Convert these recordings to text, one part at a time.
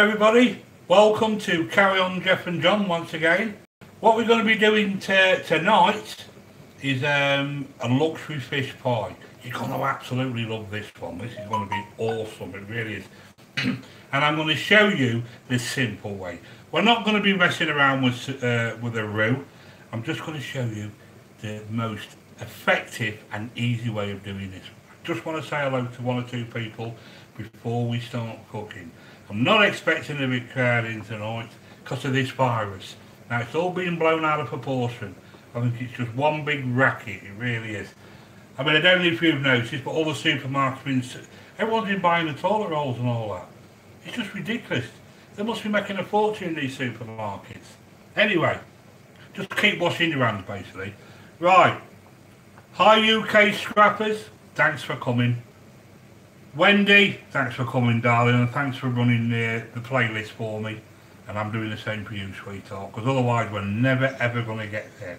Everybody, welcome to Carry On Jeff and John once again. What we're going to be doing tonight is um, a luxury fish pie. You're going to absolutely love this one. This is going to be awesome, it really is. and I'm going to show you this simple way. We're not going to be messing around with, uh, with a roux. I'm just going to show you the most effective and easy way of doing this. Just want to say hello to one or two people before we start cooking. I'm not expecting a big crowd in tonight because of this virus. Now it's all being blown out of proportion. I think it's just one big racket, it really is. I mean, I don't know if you've noticed, but all the supermarkets, been, everyone's been buying the toilet rolls and all that. It's just ridiculous. They must be making a fortune in these supermarkets. Anyway, just keep washing your hands, basically. Right. Hi, UK scrappers. Thanks for coming. Wendy, thanks for coming, darling, and thanks for running the, the playlist for me. And I'm doing the same for you, sweetheart, because otherwise we're never ever going to get there.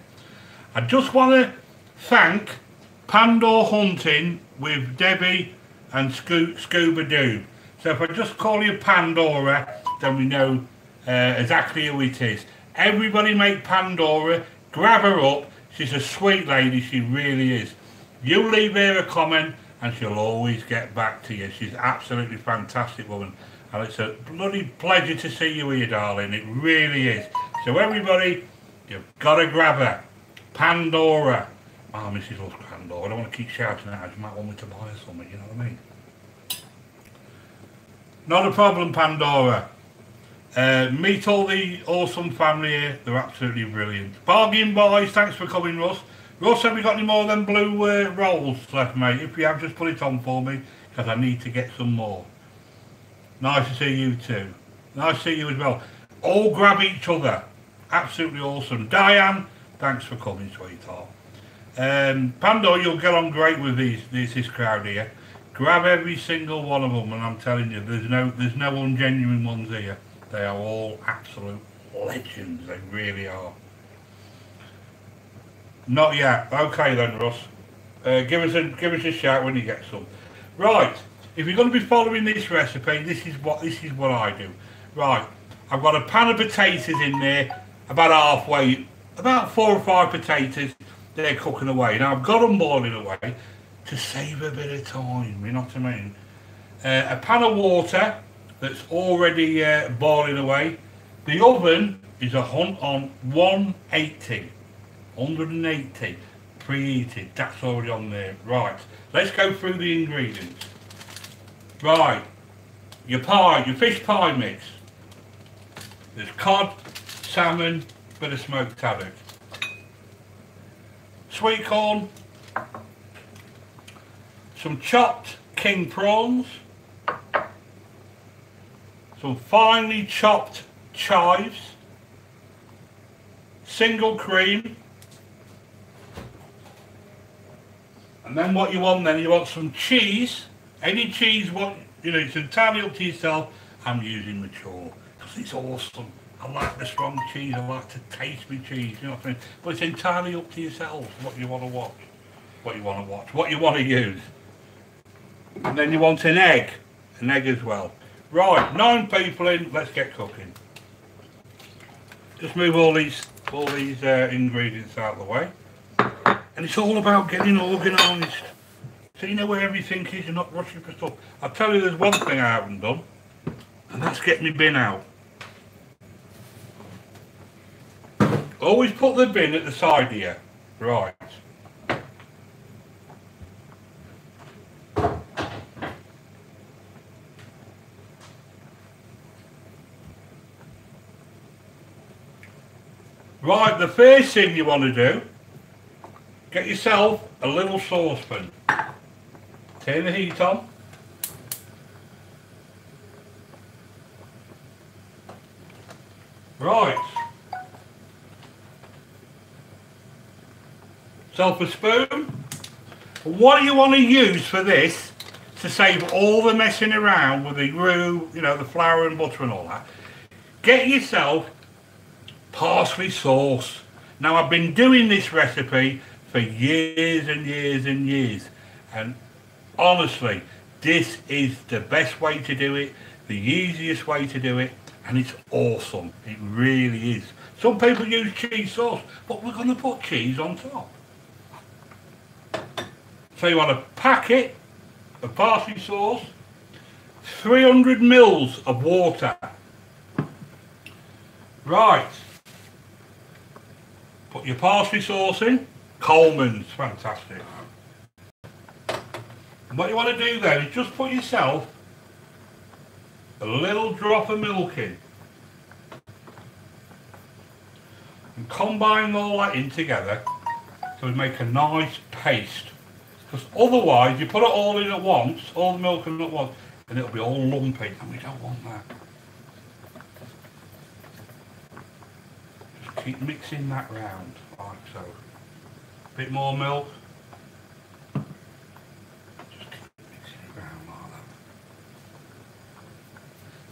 I just want to thank Pandora Hunting with Debbie and Sco Scuba Doob. So if I just call you Pandora, then we know uh, exactly who it is. Everybody make Pandora, grab her up. She's a sweet lady, she really is. You leave her a comment and she'll always get back to you. She's absolutely fantastic woman. And it's a bloody pleasure to see you here, darling. It really is. So everybody, you've got to grab her. Pandora. Oh, Mrs. loves Pandora. I don't want to keep shouting at her. She might want me to buy her something, you know what I mean? Not a problem, Pandora. Uh, meet all the awesome family here. They're absolutely brilliant. Bargain boys, thanks for coming, Russ. Russ, have we got any more them blue uh, rolls left, mate? If you have, just put it on for me, because I need to get some more. Nice to see you too. Nice to see you as well. All grab each other. Absolutely awesome. Diane, thanks for coming, sweetheart. Um, Pandora, you'll get on great with these, these this crowd here. Grab every single one of them, and I'm telling you, there's no there's no ungenuine ones here. They are all absolute legends. They really are. Not yet. Okay then, Russ. Uh, give us a give us a shout when you get some. Right. If you're going to be following this recipe, this is what this is what I do. Right. I've got a pan of potatoes in there, about halfway, about four or five potatoes. They're cooking away. Now I've got them boiling away to save a bit of time. You know what I mean? Uh, a pan of water that's already uh, boiling away. The oven is a hunt on 180. 180 preheated that's already on there. Right let's go through the ingredients. Right your pie your fish pie mix. There's cod salmon bit of smoked haddock. Sweet corn. Some chopped king prawns. Some finely chopped chives. Single cream And then what you want then, you want some cheese. Any cheese, what you know, it's entirely up to yourself. I'm using mature because it's awesome. I like the strong cheese. I like to taste my cheese. You know what I mean? But it's entirely up to yourself what you want to watch, what you want to watch, what you want to use. And then you want an egg, an egg as well. Right, nine people in. Let's get cooking. Just move all these all these uh, ingredients out of the way. And it's all about getting organised. So you know where everything is, you're not rushing for stuff. I'll tell you there's one thing I haven't done, and that's get my bin out. Always put the bin at the side here. Right. Right, the first thing you want to do Get yourself a little saucepan. Turn the heat on. Right. Self a spoon. What do you want to use for this to save all the messing around with the roux, you know, the flour and butter and all that? Get yourself parsley sauce. Now I've been doing this recipe for years and years and years. And honestly, this is the best way to do it. the easiest way to do it and it's awesome. It really is. Some people use cheese sauce, but we're going to put cheese on top. So you want a packet of parsley sauce, 300 mils of water. Right. Put your parsley sauce in. Colman's, fantastic. And what you want to do then is just put yourself a little drop of milk in. And combine all that in together so we make a nice paste. Because otherwise, you put it all in at once, all the milk in at once, and it'll be all lumpy, and we don't want that. Just keep mixing that round, like so. Bit more milk.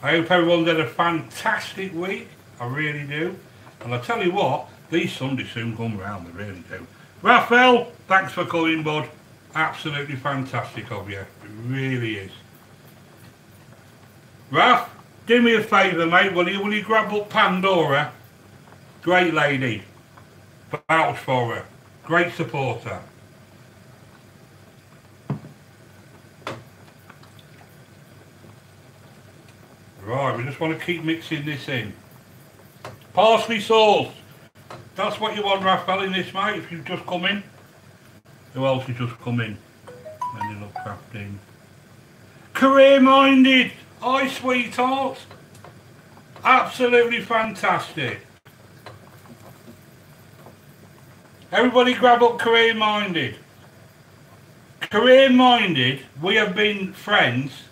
I hope everyone's had a fantastic week. I really do. And I tell you what, these Sundays soon come round, they really do. Raphael, thanks for coming, bud. Absolutely fantastic of you. It really is. Raph, do me a favour, mate, will you? Will you grab up Pandora? Great lady. Vouch for her. Great supporter. Right, we just want to keep mixing this in. Parsley sauce. That's what you want, Raphael, in this, mate, if you've just come in. Who else has just come in? Any look crafting. Career-minded. Hi, sweetheart. Absolutely fantastic. Everybody grab up Career Minded. Career Minded, we have been friends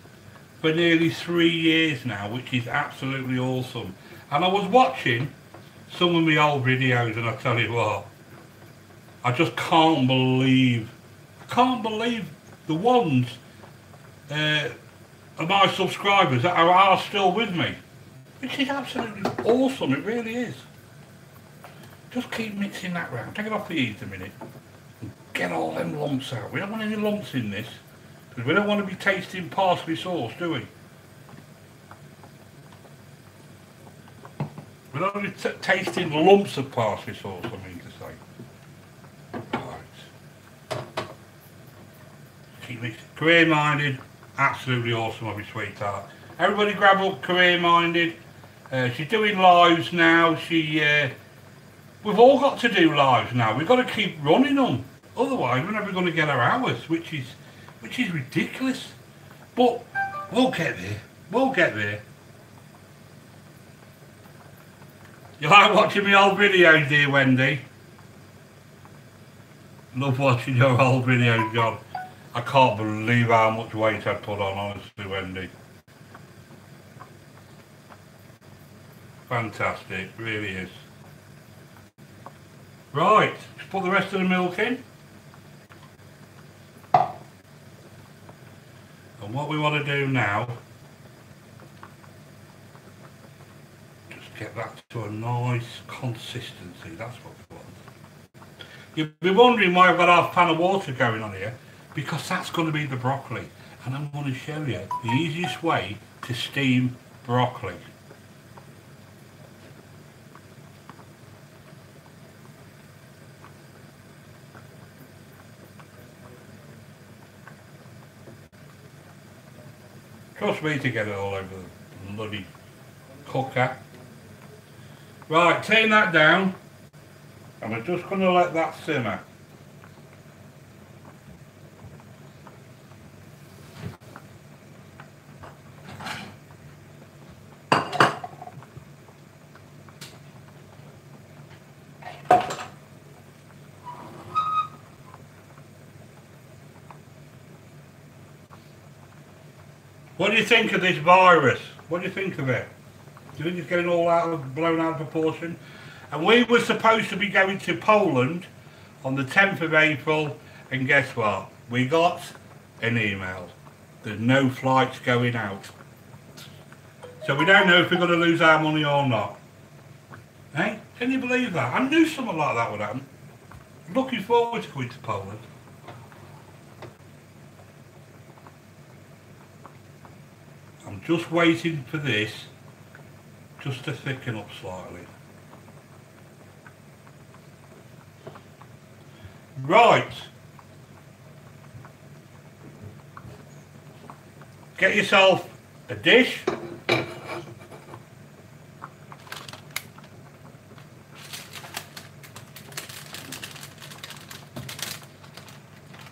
for nearly three years now, which is absolutely awesome. And I was watching some of my old videos and I tell you what, I just can't believe, I can't believe the ones uh, of my subscribers that are, are still with me. Which is absolutely awesome, it really is. Just keep mixing that round. Take it off the heat a minute. And get all them lumps out. We don't want any lumps in this. Because we don't want to be tasting parsley sauce, do we? We don't want to be tasting lumps of parsley sauce, I mean to say. Right. Keep mixing. Career-minded. Absolutely awesome of you, sweetheart. Everybody grab up career-minded. Uh, she's doing lives now. She... Uh, We've all got to do lives now. We've got to keep running them. Otherwise, we're never going to get our hours, which is, which is ridiculous. But we'll get there. We'll get there. You like watching my old videos, dear Wendy? Love watching your old videos, God. I can't believe how much weight I put on, honestly, Wendy. Fantastic, really is. Right, put the rest of the milk in. And what we want to do now, just get that to a nice consistency, that's what we want. You'll be wondering why I've got half a pan of water going on here, because that's going to be the broccoli. And I'm going to show you the easiest way to steam broccoli. Trust me to get it all over the bloody cooker. Right, turn that down. And we're just going to let that simmer. Think of this virus? What do you think of it? Do you think it's getting all out of, blown out of proportion? And we were supposed to be going to Poland on the 10th of April, and guess what? We got an email. There's no flights going out. So we don't know if we're going to lose our money or not. Hey, can you believe that? I knew something like that would happen. Looking forward to going to Poland. Just waiting for this just to thicken up slightly. Right. Get yourself a dish.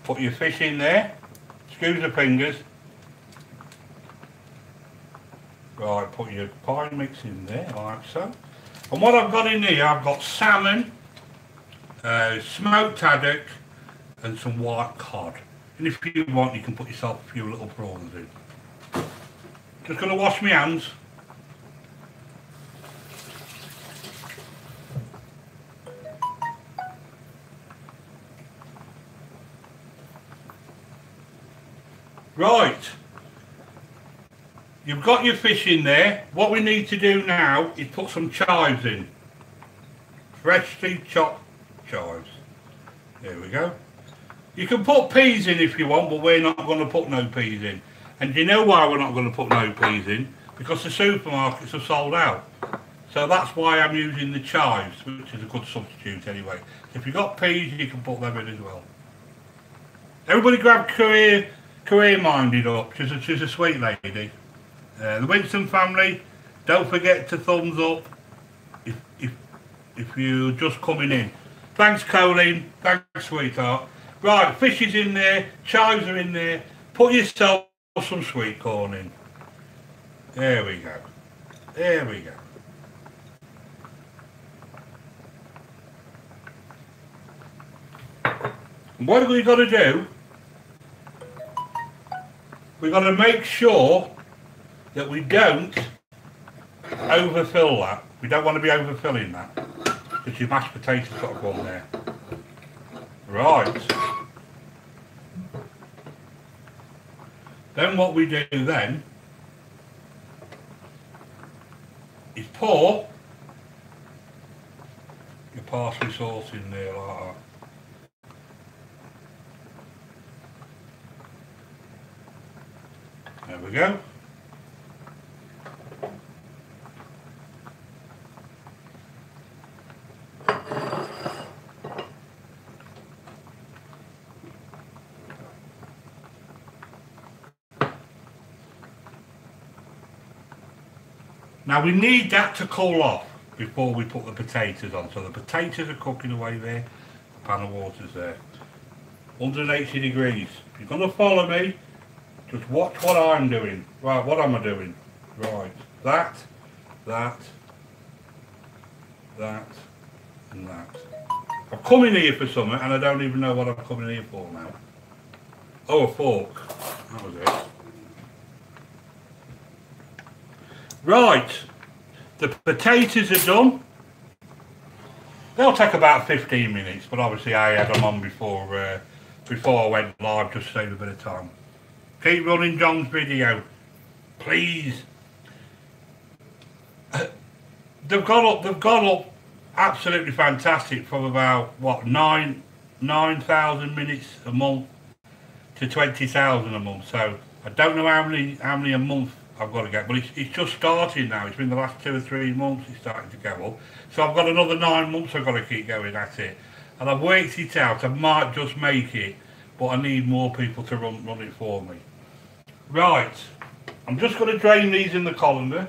Put your fish in there. Squeeze the fingers. Right, put your pie mix in there, like so. And what I've got in here, I've got salmon, uh, smoked haddock, and some white cod. And if you want, you can put yourself a few little prawns in. Just going to wash my hands. Right. You've got your fish in there. What we need to do now is put some chives in. Freshly chopped chives. There we go. You can put peas in if you want, but we're not going to put no peas in. And you know why we're not going to put no peas in? Because the supermarkets are sold out. So that's why I'm using the chives, which is a good substitute anyway. If you've got peas, you can put them in as well. Everybody grab career, career minded up. She's a, she's a sweet lady. Uh, the Winston family, don't forget to thumbs up if, if, if you're just coming in. Thanks, Colleen. Thanks, sweetheart. Right, fish is in there, chives are in there. Put yourself some sweet corn in. There we go. There we go. What have we got to do? We've got to make sure that we don't overfill that. We don't want to be overfilling that. Because your mashed potatoes got to go on there. Right. Then what we do then is pour your parsley sauce in there like that. There we go. Now we need that to cool off before we put the potatoes on. So the potatoes are cooking away there, the pan of water's there. 180 degrees. If you're to follow me, just watch what I'm doing. Right, what am I doing? Right, that, that, that, and that. I've come in here for something and I don't even know what I'm coming here for now. Oh, a fork. That was it. Right, the potatoes are done. They'll take about 15 minutes, but obviously I had them on before uh, before I went live just to save a bit of time. Keep running John's video, please. they've gone up. They've gone up absolutely fantastic from about what nine nine thousand minutes a month to twenty thousand a month. So I don't know how many how many a month I've got to get, but it's, it's just starting now. It's been the last two or three months it's starting to go up. So I've got another nine months I've got to keep going at it. And I've worked it out. I might just make it, but I need more people to run, run it for me. Right. I'm just going to drain these in the colander.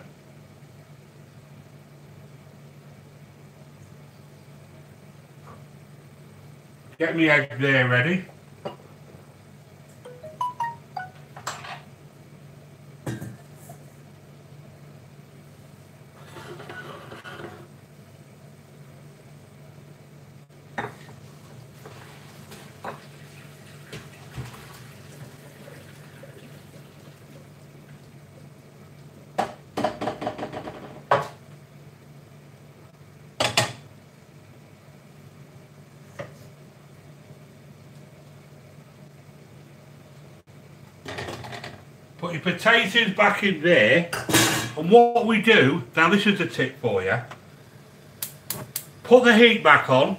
Get me egg there ready. Put your potatoes back in there. And what we do, now this is a tip for you. Put the heat back on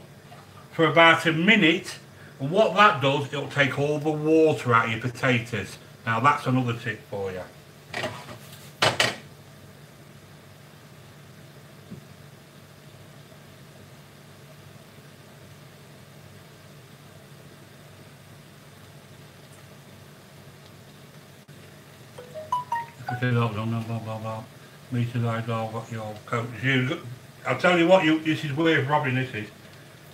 for about a minute. And what that does, it'll take all the water out of your potatoes. Now that's another tip for you. Said, oh, blah, blah, blah. Me to thy dog, got your coat. You, I'll tell you what, you, this is weird robbing this is.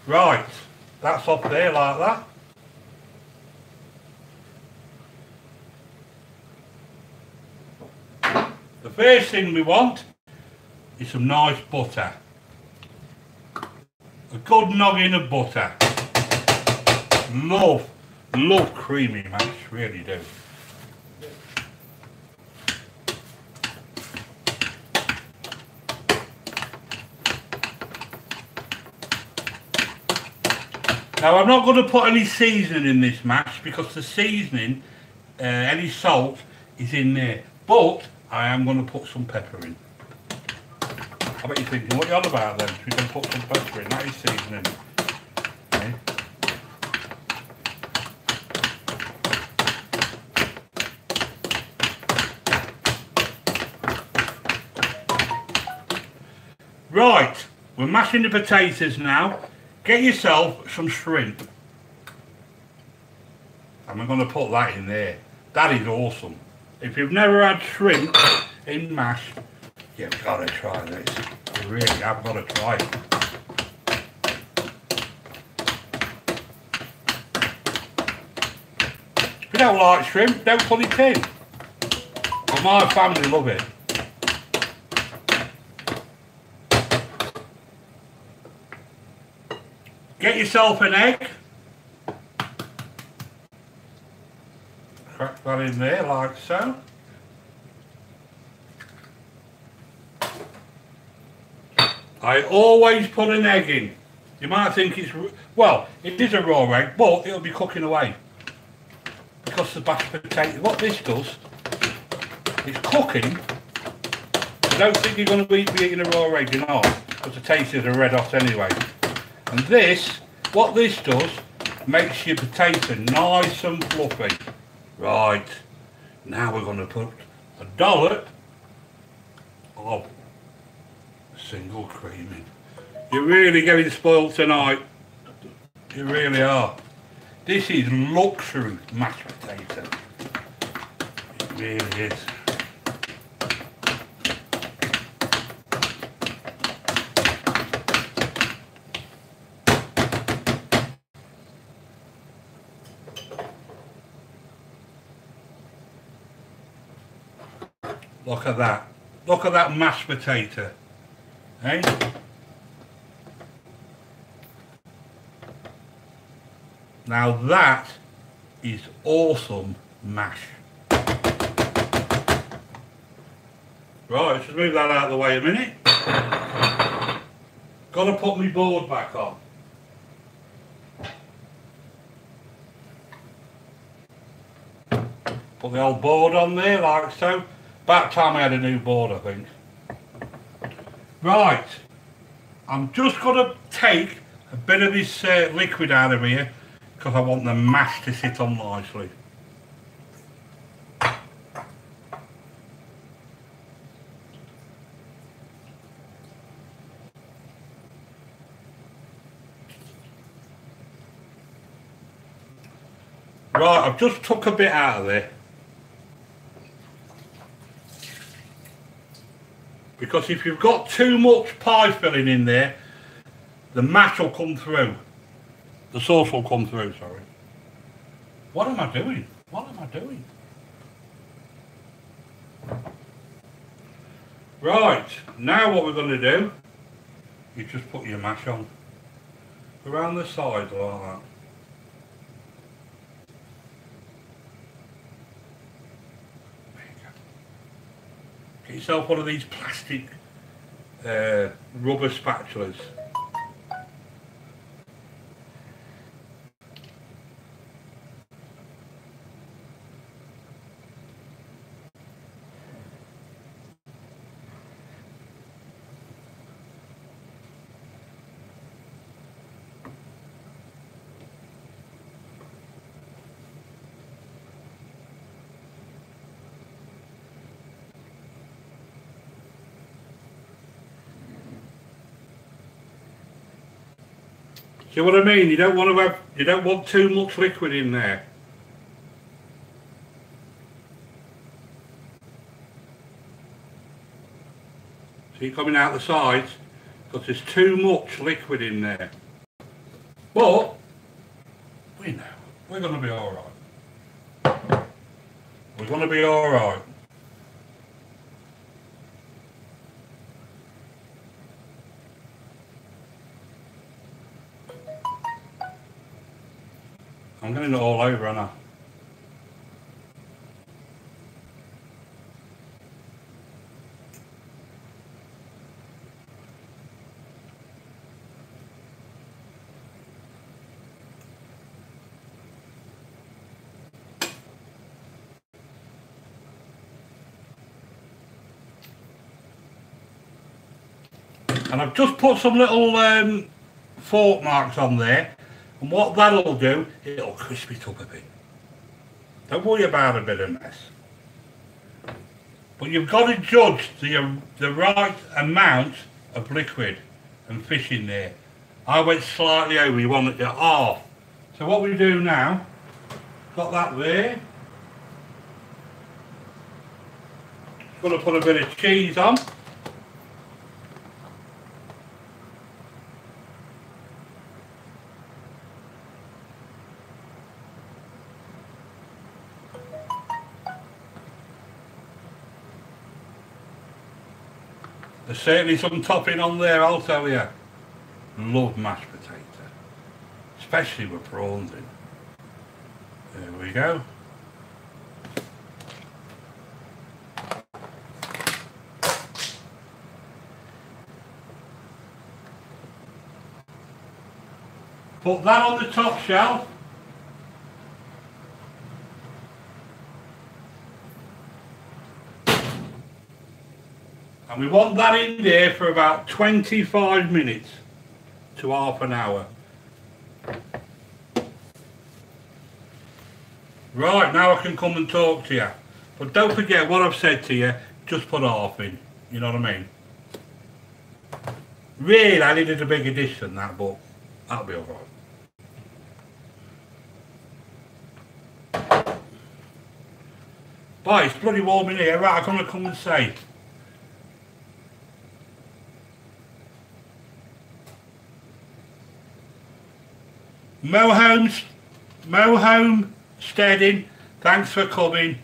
Right, that's up there like that. The first thing we want is some nice butter. A good noggin of butter. Love, love creamy mash, really do. Now I'm not going to put any seasoning in this mash because the seasoning, uh, any salt, is in there. But I am going to put some pepper in. I bet you're thinking, what are you on about then? We can put some pepper in, that is seasoning. Okay. Right, we're mashing the potatoes now. Get yourself some shrimp. And we're going to put that in there. That is awesome. If you've never had shrimp in mash, you've got to try this. You really have got to try it. If you don't like shrimp, don't put it in. But my family love it. Get yourself an egg. Crack that in there like so. I always put an egg in. You might think it's, well, it is a raw egg, but it'll be cooking away. Because the mashed potato, what this does, it's cooking. I don't think you're going to be eating a raw egg, you know, because the tastes are red hot anyway. And this, what this does, makes your potato nice and fluffy. Right, now we're going to put a dollop of single cream in. You're really getting spoiled tonight. You really are. This is luxury mashed potato. It really is. Look at that. Look at that mashed potato. Hey? Now that is awesome mash. Right, let's just move that out of the way a minute. Got to put my board back on. Put the old board on there like so. About time I had a new board, I think. Right, I'm just going to take a bit of this uh, liquid out of here because I want the mash to sit on nicely. Right, I've just took a bit out of there. Because if you've got too much pie filling in there, the mash will come through. The sauce will come through, sorry. What am I doing? What am I doing? Right, now what we're going to do, you just put your mash on. Around the sides like that. Yourself one of these plastic uh, rubber spatulas. You know what I mean? You don't want to have you don't want too much liquid in there. See coming out the sides because there's too much liquid in there. But we know we're going to be all right. We're going to be all right. I'm getting it all over, aren't I? and I've just put some little um, fork marks on there and what that'll do, it'll crisp it up a bit. Don't worry about a bit of mess. But you've got to judge the, the right amount of liquid and fish in there. I went slightly over, you want it to half. So what we do now, got that there. To put a bit of cheese on. Certainly some topping on there, I'll tell you. Love mashed potato. Especially with prawns in. There we go. Put that on the top shelf. And we want that in there for about 25 minutes to half an hour. Right, now I can come and talk to you. But don't forget what I've said to you, just put half in. You know what I mean? Really, I needed a bigger dish than that, but that'll be alright. But it's bloody warm in here. Right, I'm going to come and say. Mo Holmes, Mo Home Steading, thanks for coming.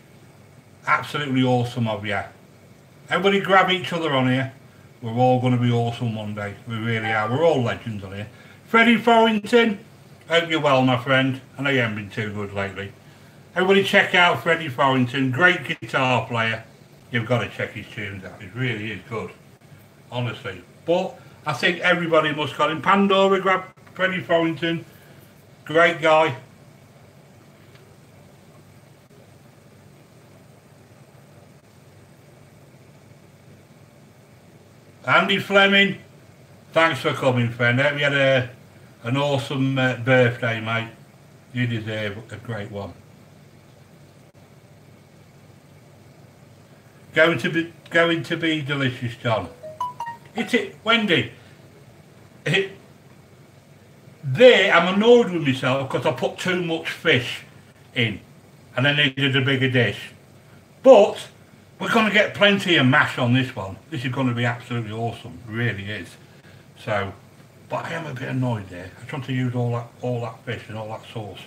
Absolutely awesome of you. Everybody grab each other on here. We're all going to be awesome one day. We really are. We're all legends on here. Freddie Forrington, hope you're well, my friend. I know you haven't been too good lately. Everybody check out Freddie Forrington. Great guitar player. You've got to check his tunes out. He really is good. Honestly. But I think everybody must got him. Pandora, grab Freddie Forrington. Great guy. Andy Fleming, thanks for coming, friend. You had a, an awesome uh, birthday, mate. You deserve a great one. Going to be going to be delicious, John. It's it, Wendy. It, there, I'm annoyed with myself because I put too much fish in and I needed a bigger dish. But we're going to get plenty of mash on this one. This is going to be absolutely awesome. It really is. So, but I am a bit annoyed there. I'm trying to use all that, all that fish and all that sauce.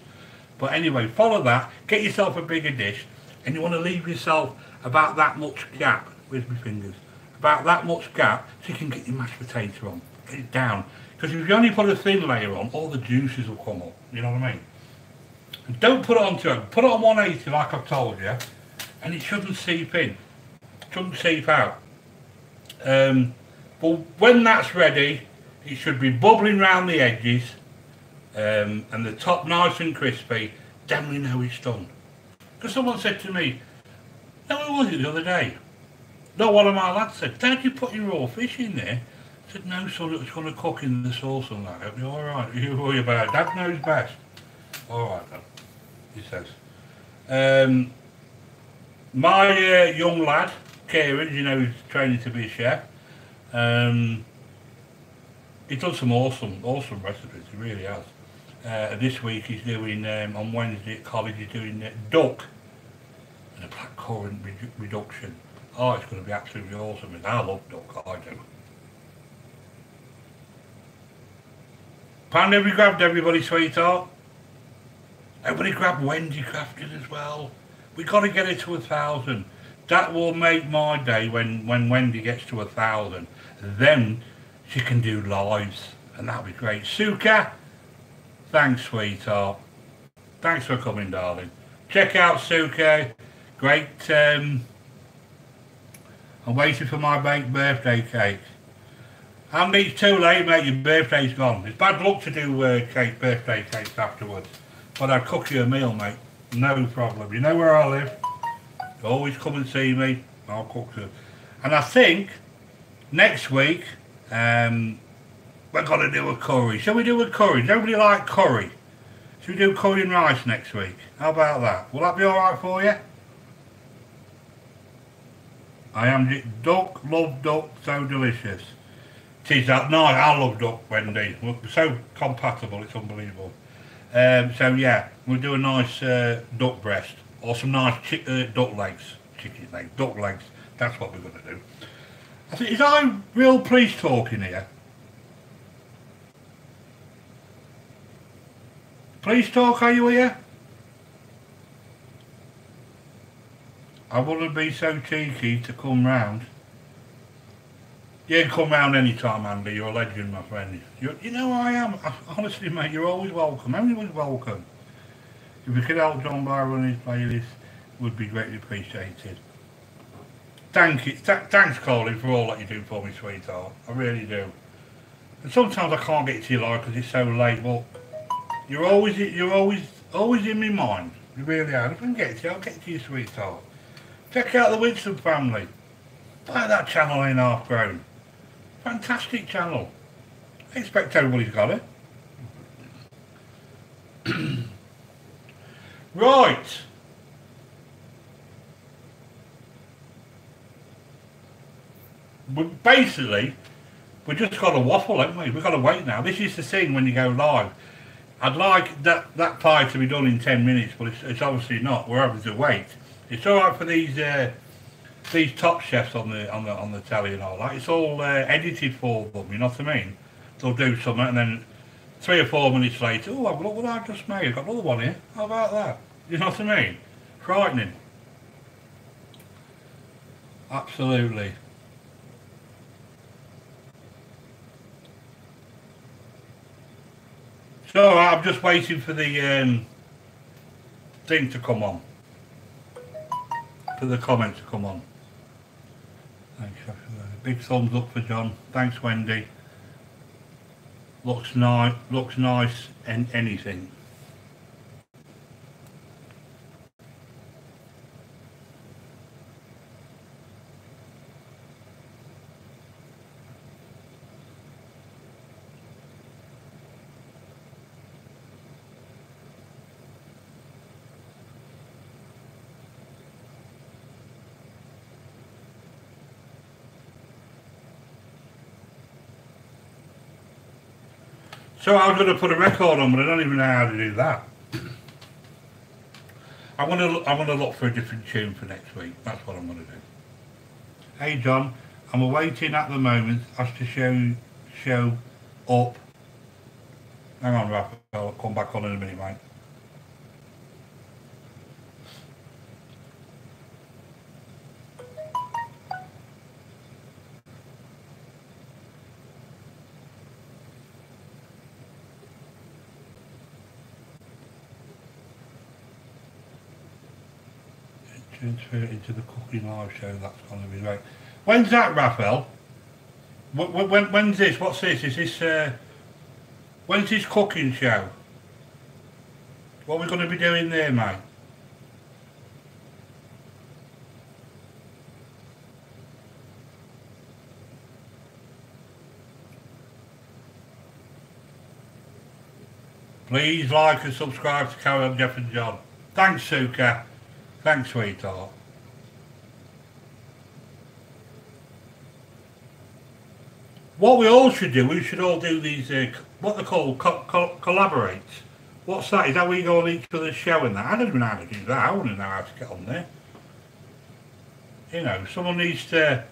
But anyway, follow that. Get yourself a bigger dish. And you want to leave yourself about that much gap. with my fingers? About that much gap so you can get your mashed potato on. Get it down. Because if you only put a thin layer on, all the juices will come up. You know what I mean? And don't put it on too Put it on 180 like I've told you. And it shouldn't seep in. It shouldn't seep out. Um, but when that's ready, it should be bubbling around the edges um, and the top nice and crispy. Then we know it's done. Because someone said to me, no, it was it the other day? No, one of my lads said, don't you put your raw fish in there? Said, no, son, it's going to cook in the sauce and that. All right. You worry about it. Dad knows best. All right, then, he says. Um, my uh, young lad, Kieran, you know, he's training to be a chef. Um, he does some awesome, awesome recipes. He really has. Uh, this week he's doing, um, on Wednesday at college, he's doing uh, duck and a blackcurrant redu reduction. Oh, it's going to be absolutely awesome. and I love duck, I do. Pound every grabbed everybody, sweetheart. Everybody grab Wendy Crafton as well. We got to get it to a thousand. That will make my day when, when Wendy gets to a thousand. Then she can do lives and that'll be great. Suka, thanks sweetheart. Thanks for coming darling. Check out Suka. Great um, I'm waiting for my baked birthday cake. Andy, it's too late, mate. Your birthday's gone. It's bad luck to do uh, cake, birthday cakes afterwards. But I'll cook you a meal, mate. No problem. You know where I live. Always come and see me. I'll cook you. And I think next week um, we're going to do a curry. Shall we do a curry? Nobody like curry. Should we do curry and rice next week? How about that? Will that be alright for you? I am duck, love duck, so delicious. Is that night. I love duck, Wendy. We're so compatible, it's unbelievable. Um, so yeah, we'll do a nice uh, duck breast or some nice uh, duck legs, chicken legs, duck legs. That's what we're going to do. I think is I real police talking here? Police talk, are you here? I wouldn't be so cheeky to come round. You can come round any time, Andy. You're a legend, my friend. you you know I am. Honestly, mate, you're always welcome. Everyone's welcome. If you could help John Byron his playlist, would be greatly appreciated. Thank you. Th thanks, Colin, for all that you do for me, sweetheart. I really do. And sometimes I can't get to you live because it's so late, but you're always you're always always in my mind. You really are. If I can get to you, I'll get to you, sweetheart. Check out the Winston family. Buy that channel in half grown. Fantastic channel. I expect everybody's got it. right. Basically, we just got to waffle, haven't we? We've got to wait now. This is the thing when you go live. I'd like that, that pie to be done in 10 minutes, but it's, it's obviously not. We're having to wait. It's all right for these uh, these top chefs on the on the on the telly and all that. It's all uh, edited for them. You know what I mean? They'll do something and then three or four minutes later, oh, look what I just made. I've got another one here. How about that? You know what I mean? Frightening. Absolutely. So I'm just waiting for the um, thing to come on for the comment to come on. Thanks. Uh, big thumbs up for John. Thanks, Wendy. Looks nice. Looks nice. And anything. So I was going to put a record on, but I don't even know how to do that. I'm going to I'm going to look for a different tune for next week. That's what I'm going to do. Hey John, I'm awaiting at the moment as to show show up. Hang on, Raphael. I'll come back on in a minute, mate. Into the cooking live show. That's going to be great. When's that, Raphael? When, when, when's this? What's this? Is this, uh, when's this cooking show? What are we going to be doing there, mate? Please like and subscribe to Carry On Jeff and John. Thanks, Suka. Thanks, sweetheart. What we all should do, we should all do these, uh, what they call co co collaborate. What's that? Is that we go on each other's show and that? I don't even know how to do that. I want to know how to get on there. You know, someone needs to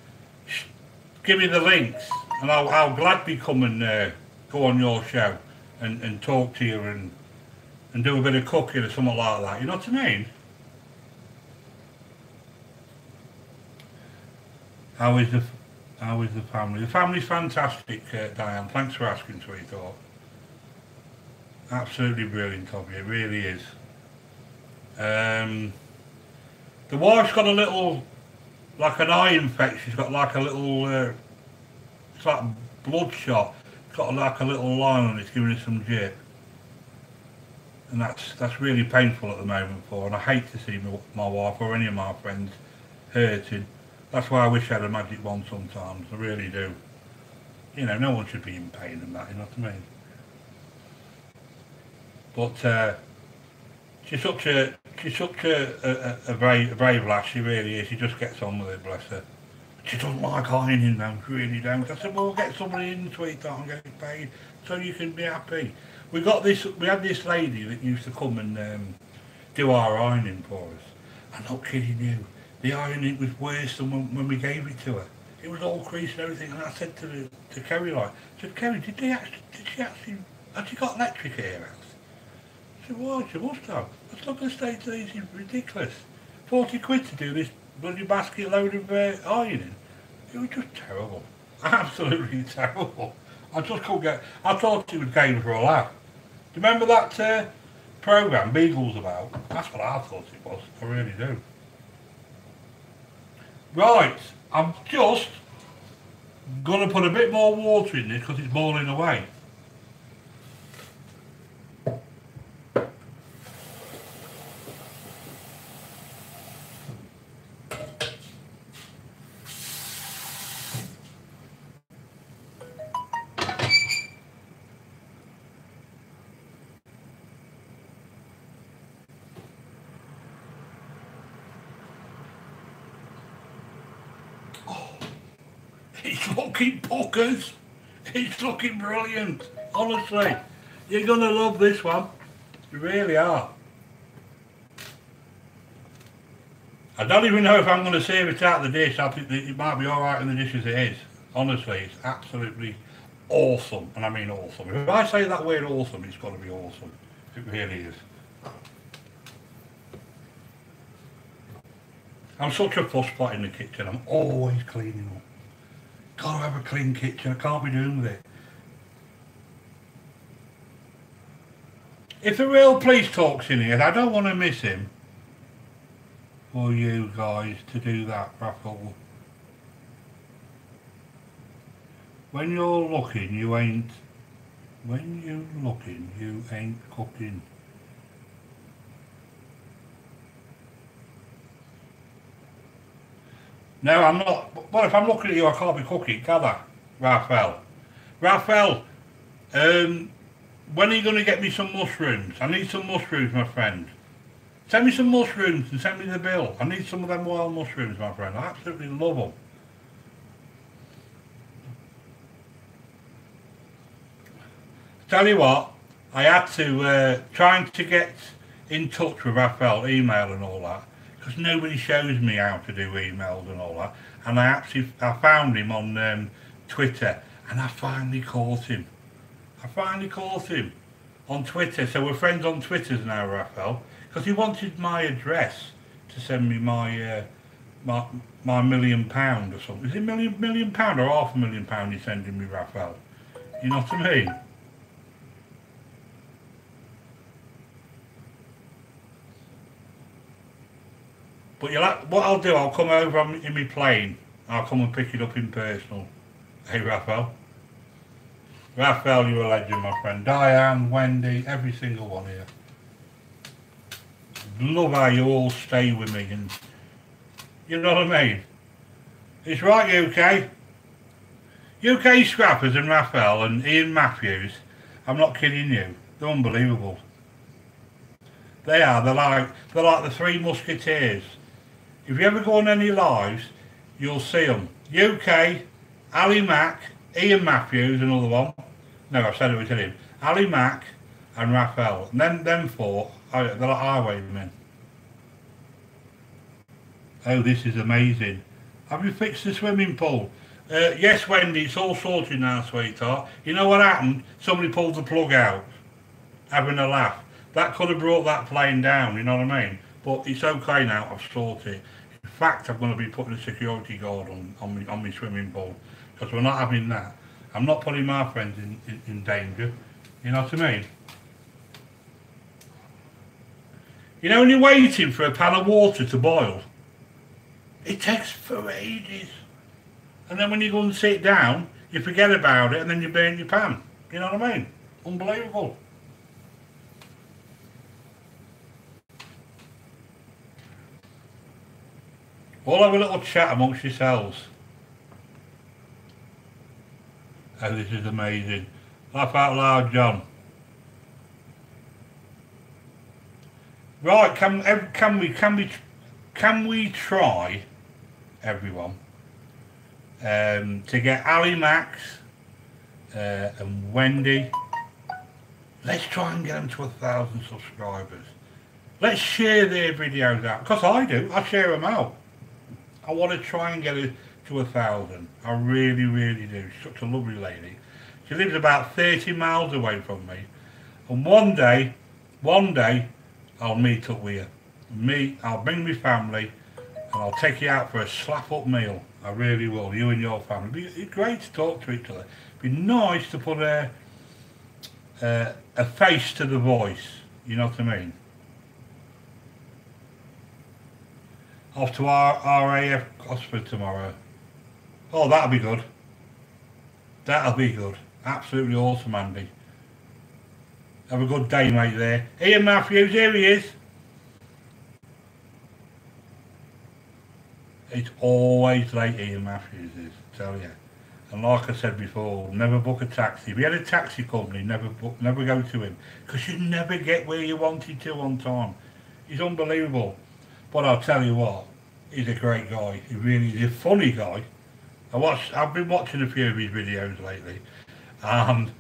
give me the links, and I'll, I'll gladly come and uh, go on your show and, and talk to you and and do a bit of cooking or something like that. You know what I mean? How is the how is the family? The family's fantastic, uh, Diane. Thanks for asking, sweetheart. Absolutely brilliant of it really is. Um, the wife's got a little, like an eye infection. She's got like a little, uh, it's like bloodshot. It's got like a little line on it, it's giving her some jip. And that's that's really painful at the moment for her. And I hate to see my, my wife or any of my friends hurting. That's why I wish I had a magic wand sometimes. I really do. You know, no one should be in pain and that, you know what I mean? But uh, she's such a she's such a, a, a brave a brave lass. She really is. She just gets on with it, bless her. She doesn't like ironing though. She really don't. I said, well, we'll get somebody in, sweetheart, and get paid so you can be happy. We got this. We had this lady that used to come and um, do our ironing for us. I'm not kidding you. The ironing was worse than when, when we gave it to her. It was all creased and everything. And I said to the, to Kerry, like, I said, Kerry, did they actually, did she actually, had she got electric here? I said, why, she must have. Let's look at the state of these, it's ridiculous. 40 quid to do this bloody basket load of uh, ironing. It was just terrible. Absolutely terrible. I just couldn't get, I thought it was game for a laugh. Do you remember that uh, programme Beadle's about? That's what I thought it was. I really do. Right, I'm just going to put a bit more water in this because it's boiling away. It's It's looking brilliant. Honestly, you're going to love this one. You really are. I don't even know if I'm going to save it out of the dish. I think it might be all right in the dish as it is. Honestly, it's absolutely awesome. And I mean awesome. If I say that word awesome, it's got to be awesome. It really is. I'm such a fuss pot in the kitchen. I'm always cleaning up. Gotta have a clean kitchen. I can't be doing with it. If the real police talks in here, I don't want to miss him. For you guys to do that, Raphael. When you're looking, you ain't... When you're looking, you ain't cooking. No, I'm not. Well, if I'm looking at you, I can't be cooking, can I? Raphael. Raphael, um, when are you going to get me some mushrooms? I need some mushrooms, my friend. Send me some mushrooms and send me the bill. I need some of them wild mushrooms, my friend. I absolutely love them. Tell you what, I had to, uh, trying to get in touch with Raphael, email and all that because nobody shows me how to do emails and all that. And I actually I found him on um, Twitter, and I finally caught him. I finally caught him on Twitter. So we're friends on Twitter now, Raphael, because he wanted my address to send me my uh, my my million pound or something. Is it million million pound or half a million pound he's sending me, Raphael? You know what I mean? But you'll have, what I'll do, I'll come over in my plane. I'll come and pick it up in personal. Hey, Raphael. Raphael, you're a legend, my friend. Diane, Wendy, every single one here. Love how you all stay with me and you know what I mean? It's right, UK. UK Scrappers and Raphael and Ian Matthews, I'm not kidding you, they're unbelievable. They are, they're like, they're like the three musketeers. If you ever go on any lives, you'll see them. UK, Ali Mack, Ian Matthews, another one. No, I've said it was him. Ali Mack and Raphael. And then them four, they're like highwaymen. Oh, this is amazing. Have you fixed the swimming pool? Uh, yes, Wendy, it's all sorted now, sweetheart. You know what happened? Somebody pulled the plug out, having a laugh. That could have brought that plane down, you know what I mean? But it's okay now, I've sorted. In fact, I'm going to be putting a security guard on, on, me, on my swimming pool because we're not having that. I'm not putting my friends in, in, in danger, you know what I mean? You know when you're waiting for a pan of water to boil, it takes for ages. And then when you go and sit down, you forget about it and then you burn your pan. You know what I mean? Unbelievable. All have a little chat amongst yourselves. Oh, this is amazing. Laugh out loud, John. Right, can can we can we can we try everyone um, to get Ali Max uh, and Wendy? Let's try and get them to a thousand subscribers. Let's share their videos out because I do. I share them out. I want to try and get it to a thousand. I really, really do. She's such a lovely lady. She lives about 30 miles away from me. And one day, one day, I'll meet up with you. Me, I'll bring my family and I'll take you out for a slap up meal. I really will, you and your family. It'd be great to talk to each other. It'd be nice to put a, a face to the voice, you know what I mean? Off to our RAF Oxford tomorrow. Oh, that'll be good. That'll be good. Absolutely awesome, Andy. Have a good day, mate, there. Ian Matthews, here he is. It's always late, Ian Matthews is, tell you. And like I said before, never book a taxi. If you had a taxi company, never book, never go to him. Because you never get where you wanted to on time. He's unbelievable. But I'll tell you what, he's a great guy. He really is a funny guy. I watched, I've been watching a few of his videos lately. And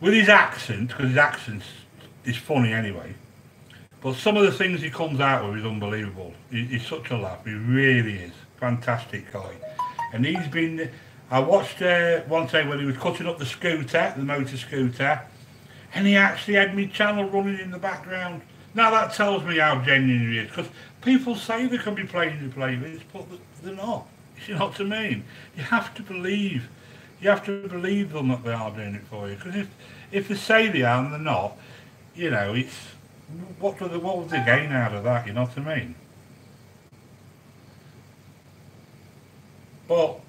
with his accent, because his accent is funny anyway, but some of the things he comes out with is unbelievable. He, he's such a laugh. He really is. Fantastic guy. And he's been, I watched uh, one day when he was cutting up the scooter, the motor scooter, and he actually had me channel running in the background. Now that tells me how genuine he is, because people say they can be playing the playlist, but they're not. You know what I mean? You have to believe you have to believe them that they are doing it for you. Because if, if they say they are and they're not, you know, it's what do they, what would they gain out of that? You know what I mean? But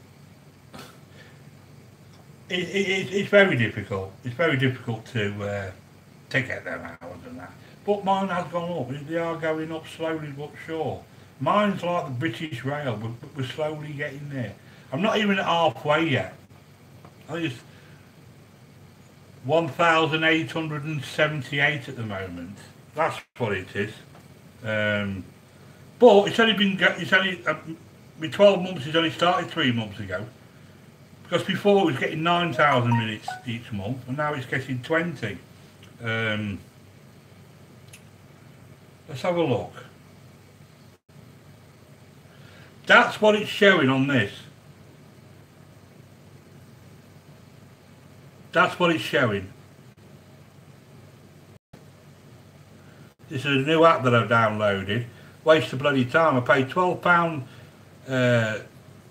it, it, it's very difficult. It's very difficult to uh, to get them hours and that. But mine has gone up. They are going up slowly but sure. Mine's like the British Rail, but we're slowly getting there. I'm not even halfway yet. I it's 1,878 at the moment. That's what it is. Um, but it's only been, it's only, uh, with 12 months, it's only started three months ago. Because before it was getting 9,000 minutes each month, and now it's getting 20. Um, let's have a look. That's what it's showing on this. That's what it's showing. This is a new app that I've downloaded. Waste of bloody time. I paid £12 uh,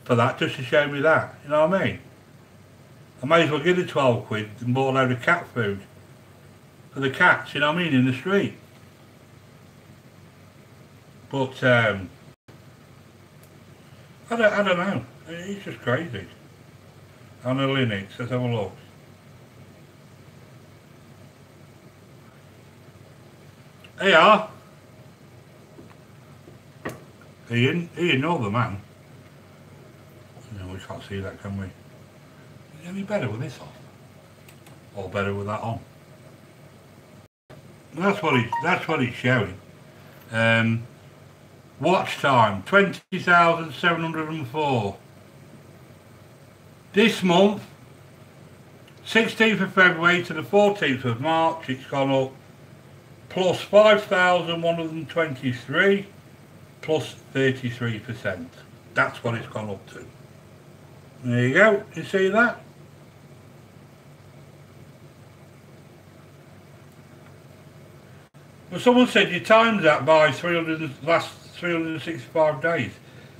for that just to show me that. You know what I mean? I may as well give the 12 quid and bought a load of cat food for the cats, you know what I mean, in the street. But, um, I don't, I don't know. It's just crazy. On a Linux, let's have a look. Hey, are. Ian, Ian, you're the man. No, we can't see that, can we? Is any better with this off? Or better with that on? That's what he, that's what he's showing. Um, watch time, 20,704. This month, 16th of February to the 14th of March, it's gone up plus 5,123 plus 33%. That's what it's gone up to. There you go. You see that? Well, someone said you timed that by 300 last 365 days,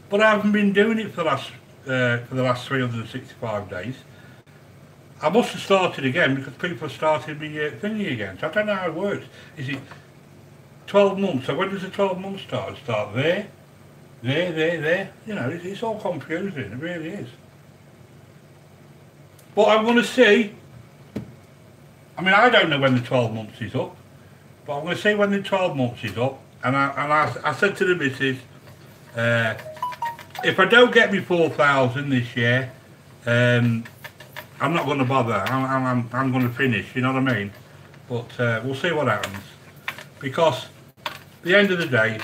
but I haven't been doing it for the last uh, for the last 365 days. I must have started again because people started me uh, again. So I don't know how it works. Is it 12 months? So when does the 12 months start? Start there, there, there, there. You know, it's, it's all confusing. It really is. But I want to see. I mean, I don't know when the 12 months is up, but I'm going to see when the 12 months is up. And I, and I, I said to the missus, uh, if I don't get me 4,000 this year, um, I'm not going to bother. I'm, I'm, I'm going to finish, you know what I mean? But uh, we'll see what happens. Because the end of the day,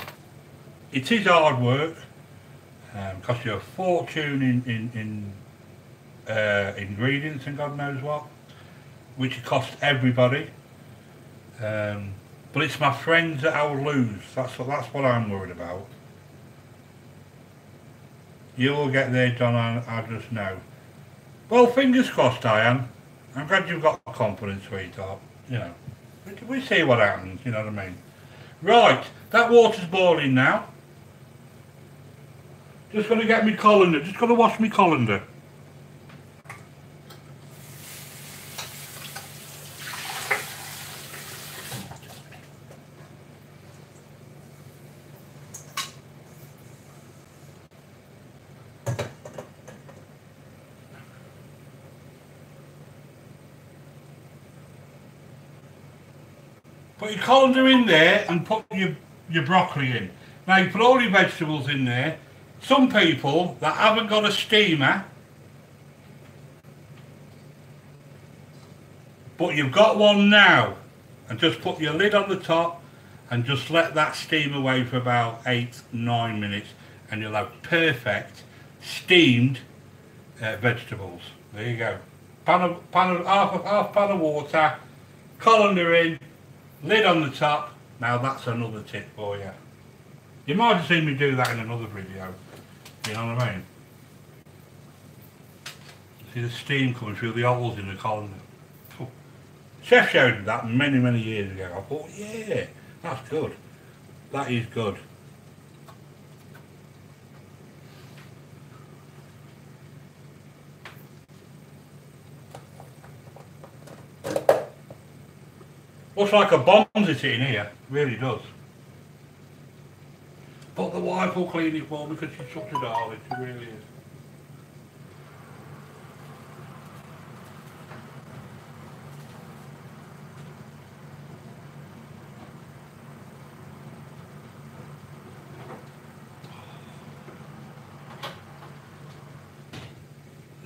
it is hard work. Um, costs you a fortune in, in, in uh, ingredients and God knows what, which costs everybody. Um, but it's my friends that I will lose. That's what, that's what I'm worried about. You will get there, John, I, I just know. Well, fingers crossed, Diane. I'm glad you've got confidence, sweetheart. You know, we, we see what happens, you know what I mean? Right, that water's boiling now. Just going to get me colander, just going to wash me colander. Put your colander in there and put your, your broccoli in. Now you put all your vegetables in there. Some people that haven't got a steamer, but you've got one now, and just put your lid on the top and just let that steam away for about eight, nine minutes and you'll have perfect steamed uh, vegetables. There you go. Pan of, pan of, half, half pan of water, colander in, lid on the top. Now that's another tip for you. You might have seen me do that in another video. You know what I mean? See the steam coming through the holes in the colander. Chef showed that many, many years ago. I thought, yeah, that's good. That is good. Looks like a bomb's it in here, really does. But the wife will clean it for me because she's such a darling, she really is.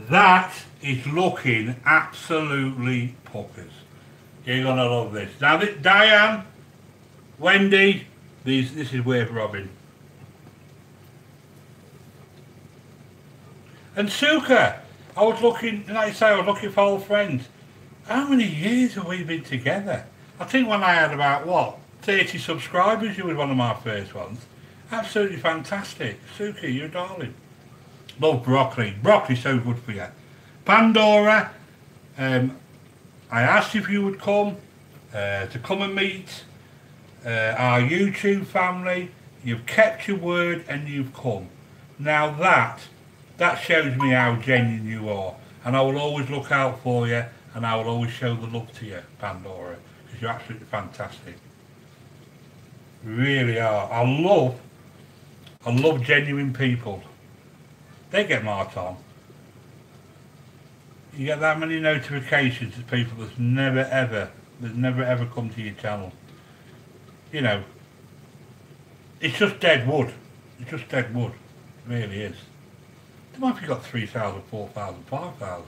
That is looking absolutely puckers. You're going to love this. Now, this, Diane, Wendy, these, this is Wave Robin. And Suka, I was looking, like I say, I was looking for old friends. How many years have we been together? I think when I had about, what, 30 subscribers, you were one of my first ones. Absolutely fantastic. Suki, you're a darling. Love broccoli. Broccoli's so good for you. Pandora, um, I asked if you would come uh, to come and meet uh, our YouTube family. You've kept your word and you've come. Now that, that shows me how genuine you are. And I will always look out for you and I will always show the love to you, Pandora, because you're absolutely fantastic. really are. I love, I love genuine people. They get my time you get that many notifications of people that's never ever, that never ever come to your channel. You know, it's just dead wood. It's just dead wood. It really is. There might be got 3,000, 4,000, 5,000.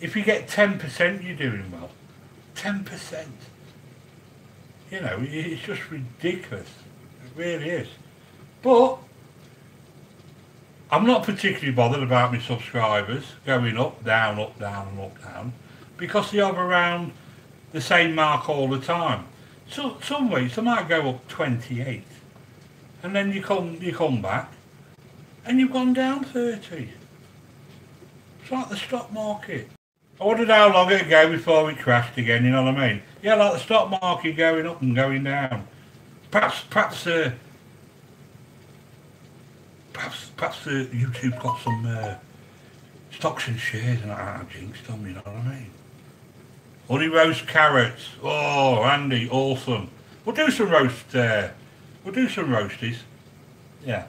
If you get 10%, you're doing well. 10%. You know, it's just ridiculous. It really is. But I'm not particularly bothered about my subscribers going up, down, up, down and up, down because they are around the same mark all the time. So some weeks I might go up 28 and then you come you come back and you've gone down 30. It's like the stock market. I wondered how long it'd go before we crashed again, you know what I mean? Yeah, like the stock market going up and going down. Perhaps, perhaps, uh, perhaps, perhaps uh, YouTube got some uh, stocks and shares and that jinxed on, you know what I mean? Honey roast carrots. Oh, Andy, awesome. We'll do some roast, uh, we'll do some roasties. Yeah,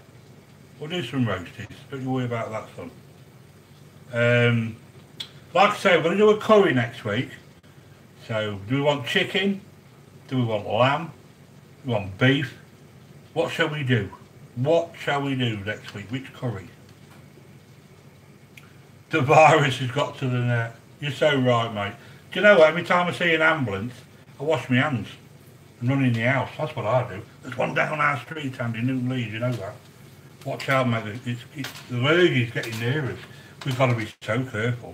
we'll do some roasties. Don't you worry about that, son. Um, like I say, we're going to do a curry next week. So, do we want chicken? Do we want lamb? Do we want beef? What shall we do? What shall we do next week? Which curry? The virus has got to the net. You're so right, mate. Do you know what? Every time I see an ambulance, I wash my hands and run in the house. That's what I do. There's one down our street, Andy, Newton Leeds, you know that. Watch out, mate. It's, it's, the lurg is getting near us. We've got to be so careful.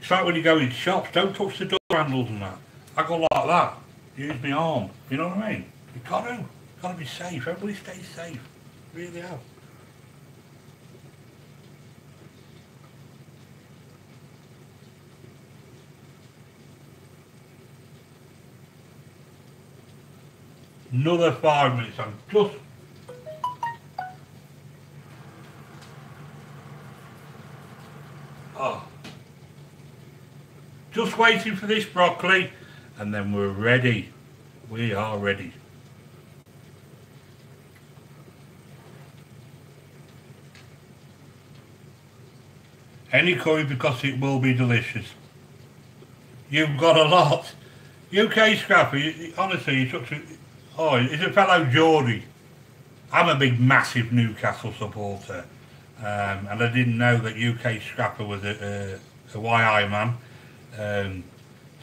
It's like when you go in shops, don't touch the door handles and that. I go like that. Use my arm. You know what I mean? You got to. got to be safe. Everybody stay safe. Really have. Another five minutes. I'm just Oh. Just waiting for this broccoli and then we're ready. We are ready. Any curry because it will be delicious. You've got a lot. UK Scrapper, honestly, you took to, oh, it's a fellow Geordie. I'm a big, massive Newcastle supporter. Um, and I didn't know that UK Scrapper was a, a, a YI man. Um,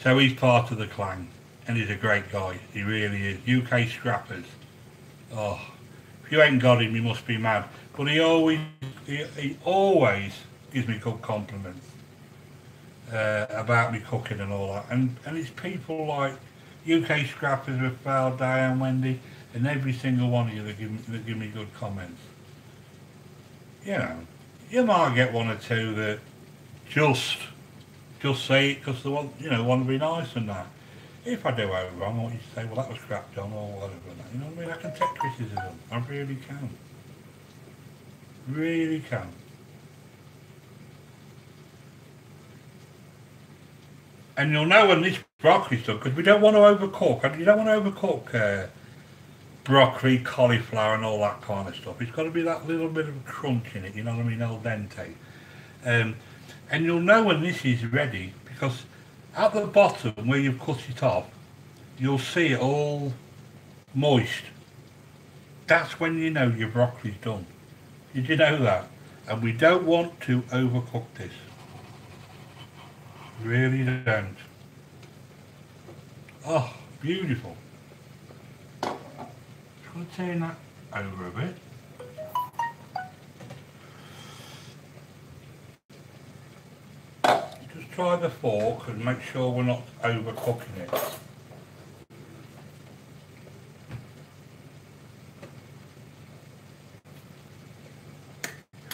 so he's part of the clan, and he's a great guy. He really is. UK Scrappers. Oh, if you ain't got him, you must be mad. But he always, he, he always gives me good compliments uh, about me cooking and all that. And and it's people like UK Scrappers, Rafael, Diane, Wendy, and every single one of you that give me, that give me good comments you know, you might get one or two that just just say it because they want, you know, want to be nice and that. If I do it wrong, I want you to say, well, that was crap, John, or whatever. You know what I mean? I can take criticism. I really can. Really can. And you'll know when this broccoli's done, because we don't want to overcook. You don't want to overcook uh, broccoli, cauliflower and all that kind of stuff. It's got to be that little bit of crunch in it, you know what I mean, al dente. Um, and you'll know when this is ready because at the bottom where you've cut it off, you'll see it all moist. That's when you know your broccoli's done. Did you know that? And we don't want to overcook this. Really don't. Oh, beautiful. I'll turn that over a bit. Just try the fork and make sure we're not overcooking it.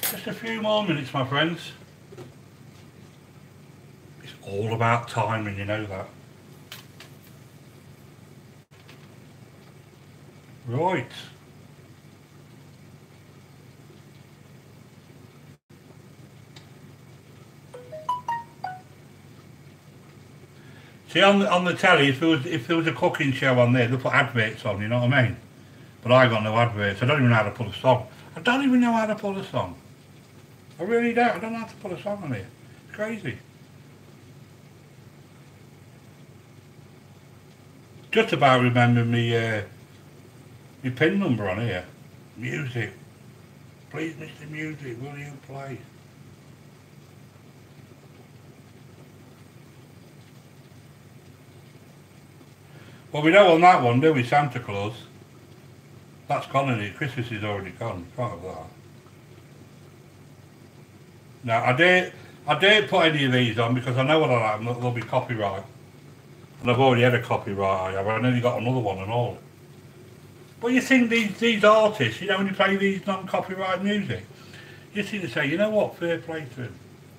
Just a few more minutes, my friends. All about timing, you know that. Right. See on the, on the telly, if there was if there was a cooking show on there, they put adverts on. You know what I mean? But I got no adverts. I don't even know how to put a song. I don't even know how to put a song. I really don't. I don't know how to put a song on here. It's crazy. Just about remember me. Uh, pin number on here. Music. Please, Mr. Music, will you play? Well, we know on that one, do we? Santa Claus. That's gone. Christmas is already gone. Can't that. Now, I dare, I dare put any of these on because I know what I like. There'll be copyright. And I've already had a copyright, I have. I've nearly got another one and all. But you think these, these artists, you know, when you play these non-copyright music, you seem to say, you know what, fair play to him.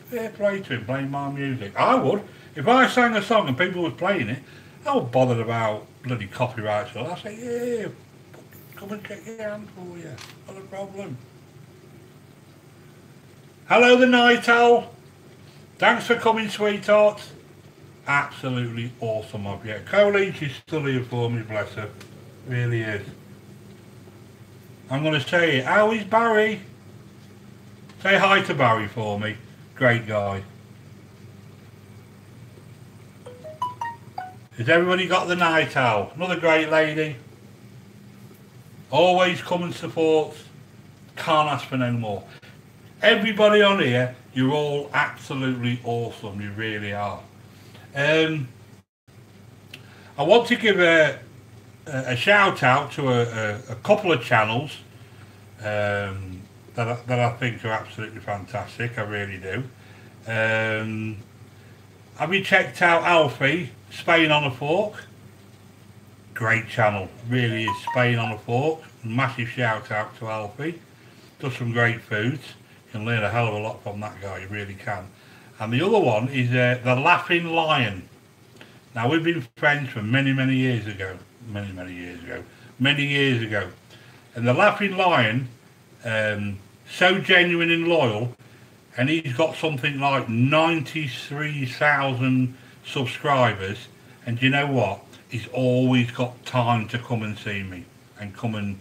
Fair play to him playing my music. I would. If I sang a song and people was playing it, I was bothered about bloody copyright So I say, yeah, come and check your hand for you. Not a problem. Hello, the night owl. Thanks for coming, sweetheart. Absolutely awesome of you. Colleen, she's still here for me, bless her. Really is. I'm going to say, how is Barry? Say hi to Barry for me. Great guy. Has everybody got the night owl? Another great lady. Always come and support. Can't ask for no more. Everybody on here, you're all absolutely awesome. You really are. Um, I want to give a, a, shout out to a, a, a couple of channels um, that, I, that I think are absolutely fantastic. I really do. Um, have you checked out Alfie, Spain on a Fork? Great channel, really is Spain on a Fork. Massive shout out to Alfie. Does some great foods. You can learn a hell of a lot from that guy, you really can. And the other one is uh, The Laughing Lion. Now, we've been friends for many, many years ago. Many, many years ago. Many years ago. And The Laughing Lion, um, so genuine and loyal, and he's got something like 93,000 subscribers. And you know what? He's always got time to come and see me and come and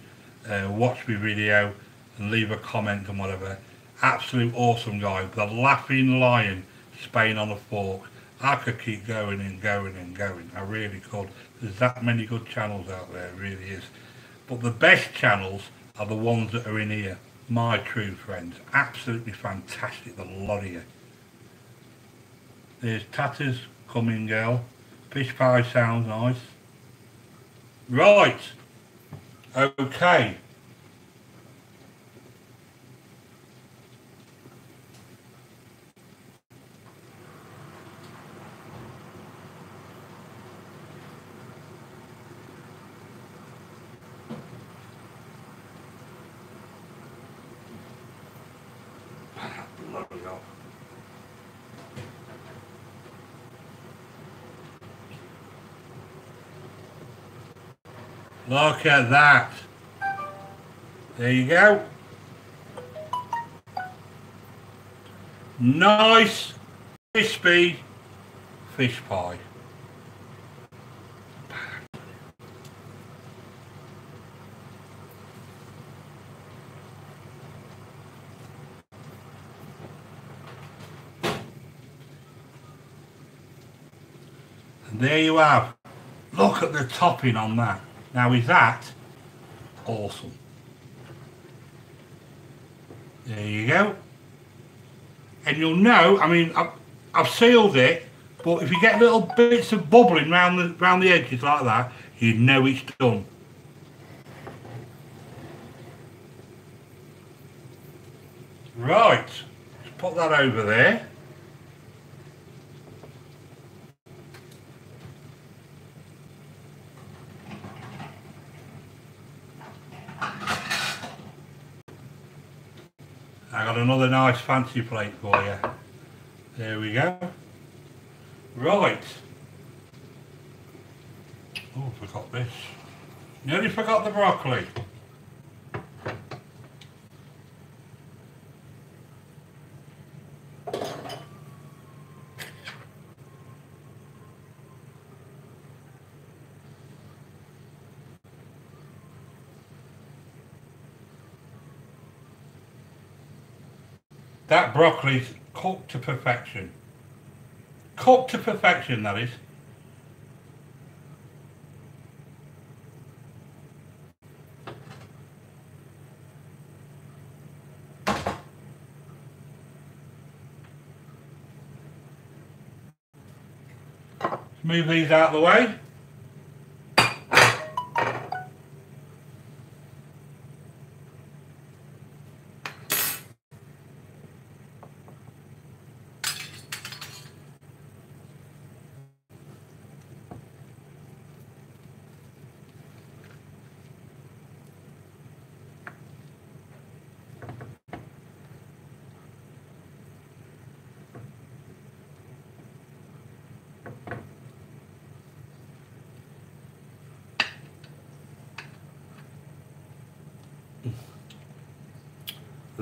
uh, watch my video and leave a comment and whatever absolute awesome guy. The Laughing Lion, Spain on a Fork. I could keep going and going and going. I really could. There's that many good channels out there, really is. But the best channels are the ones that are in here. My true friends. Absolutely fantastic, the lot of you. There's Tatters coming, girl. Fish pie sounds nice. Right. Okay. Look at that. There you go. Nice, crispy fish pie. And there you have. Look at the topping on that. Now is that awesome? There you go. And you'll know, I mean, I've, I've sealed it, but if you get little bits of bubbling around the, around the edges like that, you know it's done. Right, let's put that over there. Got another nice fancy plate for you. There we go. Right. Oh, I forgot this. Nearly forgot the broccoli. That broccoli's cooked to perfection. Cooked to perfection, that is. Move these out of the way.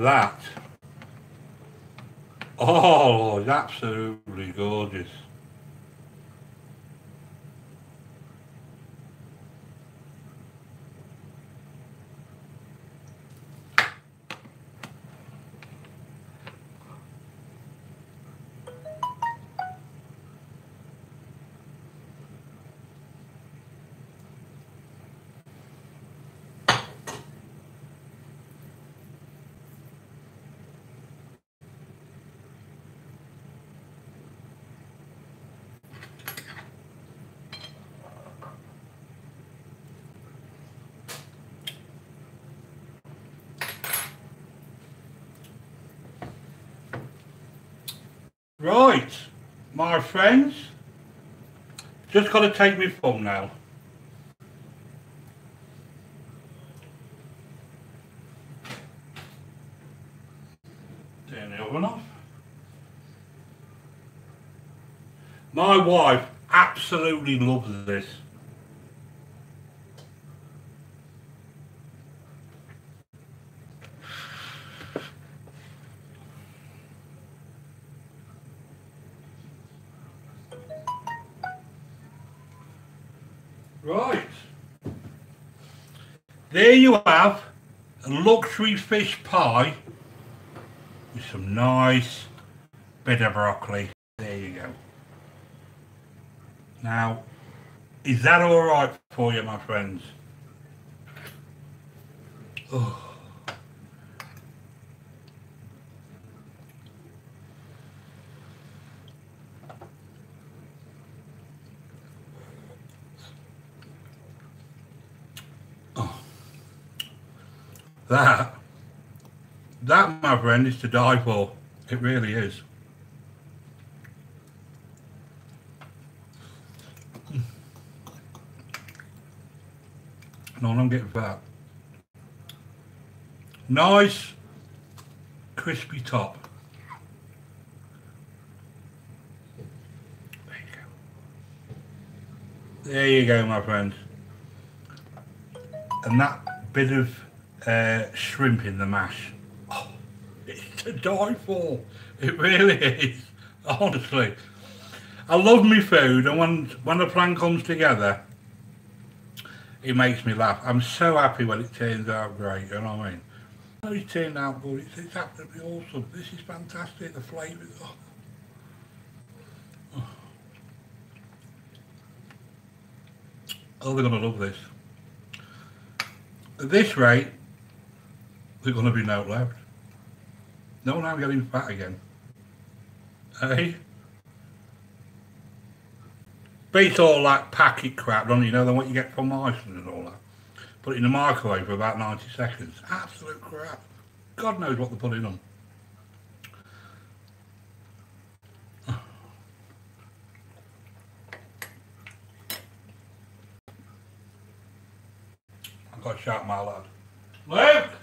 That. Oh, it's absolutely gorgeous. Right, my friends, just got to take my thumbnail. Turn the oven off. My wife absolutely loves this. Right. There you have a luxury fish pie with some nice bit of broccoli. There you go. Now, is that all right for you, my friends? That, that, my friend, is to die for. It really is. No, I'm getting fat. Nice, crispy top. There you go. There you go, my friend. And that bit of uh, shrimp in the mash. Oh, it's to die for. It really is. Honestly. I love me food and when, when the plan comes together, it makes me laugh. I'm so happy when it turns out great, you know what I mean? Oh, it turned out good. It's, it's absolutely awesome. This is fantastic. The flavour. Oh. oh, they're going to love this. At this rate, they're going to be no left. No, now I'm getting fat again. Hey? Beat all that packet crap, don't you know, than what you get from Iceland and all that. Put it in the microwave for about 90 seconds. Absolute crap. God knows what they're putting on. I've got to shout my lad. Luke!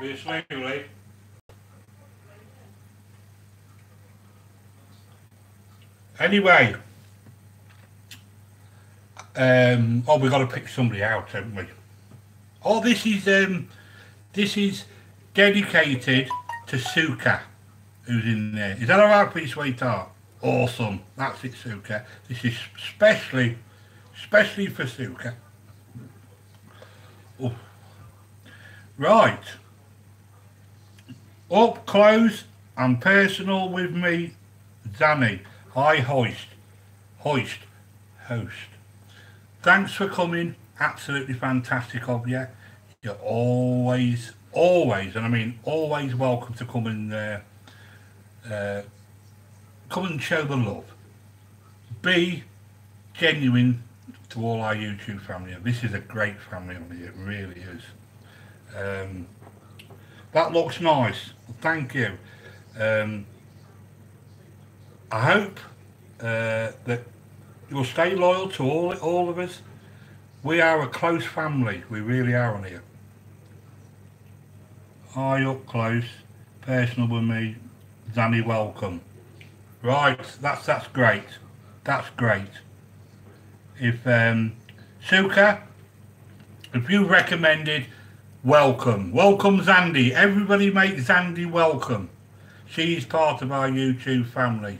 Be asleep, Lee. Anyway, um, oh, we've got to pick somebody out, haven't we? Oh, this is um, this is dedicated to Suka, who's in there. Is that all right you, sweetheart? Awesome. That's it, Suka. This is specially, specially for Suka. Oh. Right. Up close and personal with me, Danny. Hi, hoist. Hoist. Host. Thanks for coming. Absolutely fantastic of you. You're always, always, and I mean always welcome to come and uh, uh, come and show the love. Be genuine to all our YouTube family. This is a great family. It really is. Um, that looks nice. Thank you. Um, I hope uh, that you'll stay loyal to all all of us. We are a close family. We really are on here. High up close, personal with me, Zanny, welcome. Right, that's that's great. That's great. If um, Suka, if you recommended, welcome. Welcome Zandy. Everybody make Zandy welcome. She's part of our YouTube family.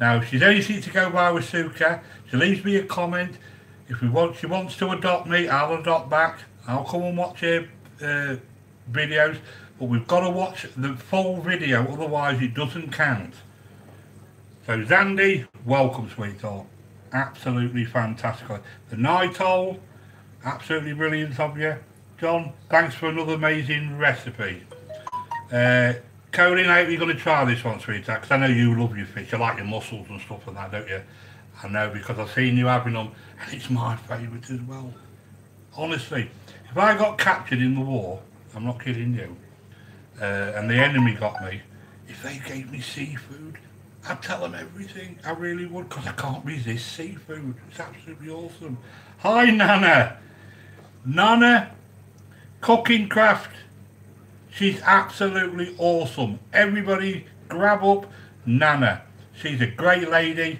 Now, if she's anything to go by with Suka, she leaves me a comment. If we want, she wants to adopt me, I'll adopt back. I'll come and watch her uh, videos, but we've got to watch the full video, otherwise it doesn't count. So Zandy, welcome, sweetheart. Absolutely fantastic. The night owl, absolutely brilliant of you. John, thanks for another amazing recipe. Uh, Colin, I hope you're going to try this one, sweetheart, because I know you love your fish. You like your mussels and stuff like that, don't you? I know because I've seen you having them, and it's my favourite as well. Honestly, if I got captured in the war, I'm not kidding you, uh, and the enemy got me, if they gave me seafood, I'd tell them everything. I really would, because I can't resist seafood. It's absolutely awesome. Hi, Nana. Nana, cooking craft. She's absolutely awesome. Everybody grab up Nana. She's a great lady.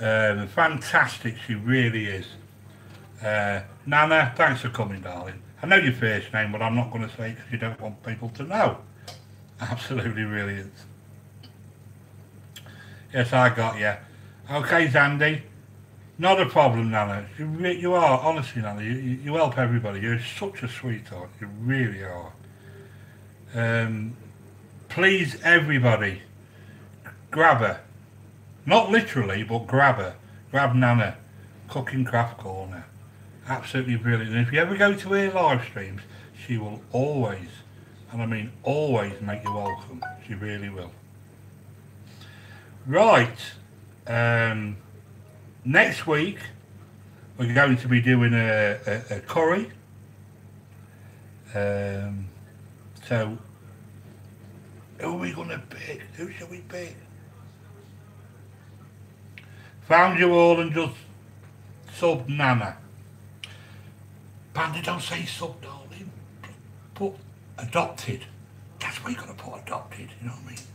Um, fantastic, she really is. Uh, Nana, thanks for coming, darling. I know your first name, but I'm not going to say it because you don't want people to know. Absolutely brilliant. Yes, I got you. Okay, Zandy. Not a problem, Nana. You, you are, honestly, Nana. You, you help everybody. You're such a sweetheart. You really are. Um, please, everybody, grab her. Not literally, but grab her. Grab Nana. Cooking Craft Corner. Absolutely brilliant. And if you ever go to her live streams, she will always, and I mean always, make you welcome. She really will. Right. Um, next week, we're going to be doing a, a, a curry. Um, so, who are we going to pick? Who shall we pick? Found you all and just sub Nana. Panda, don't say sub, darling. Put adopted. That's where you're going to put adopted, you know what I mean?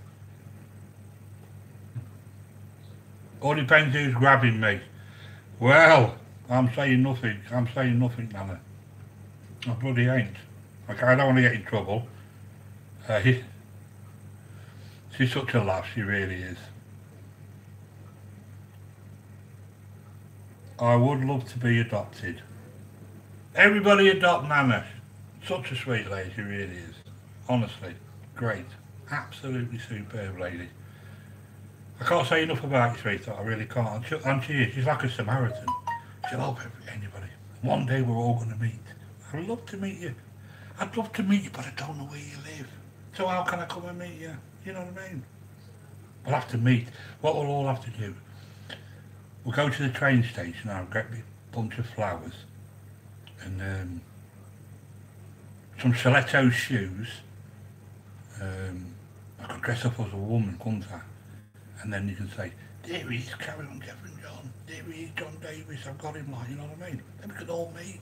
All depends who's grabbing me. Well, I'm saying nothing. I'm saying nothing, Nana. I bloody ain't. Okay, I don't want to get in trouble. Uh, he, she's such a laugh, she really is. I would love to be adopted. Everybody adopt Nana. Such a sweet lady, she really is. Honestly, great. Absolutely superb lady. I can't say enough about you. I really can't. And she is. She's like a Samaritan. She'll help anybody. One day we're all going to meet. I'd love to meet you. I'd love to meet you, but I don't know where you live. So how can I come and meet you? You know what I mean? We'll have to meet. What we'll all have to do, we'll go to the train station, I'll get me a bunch of flowers and um, some stiletto shoes. Um, I could dress up as a woman, couldn't I? And then you can say, there he is, carry on, Jeff and John. There he is, John Davis. I've got him, like, you know what I mean? Then we could all meet.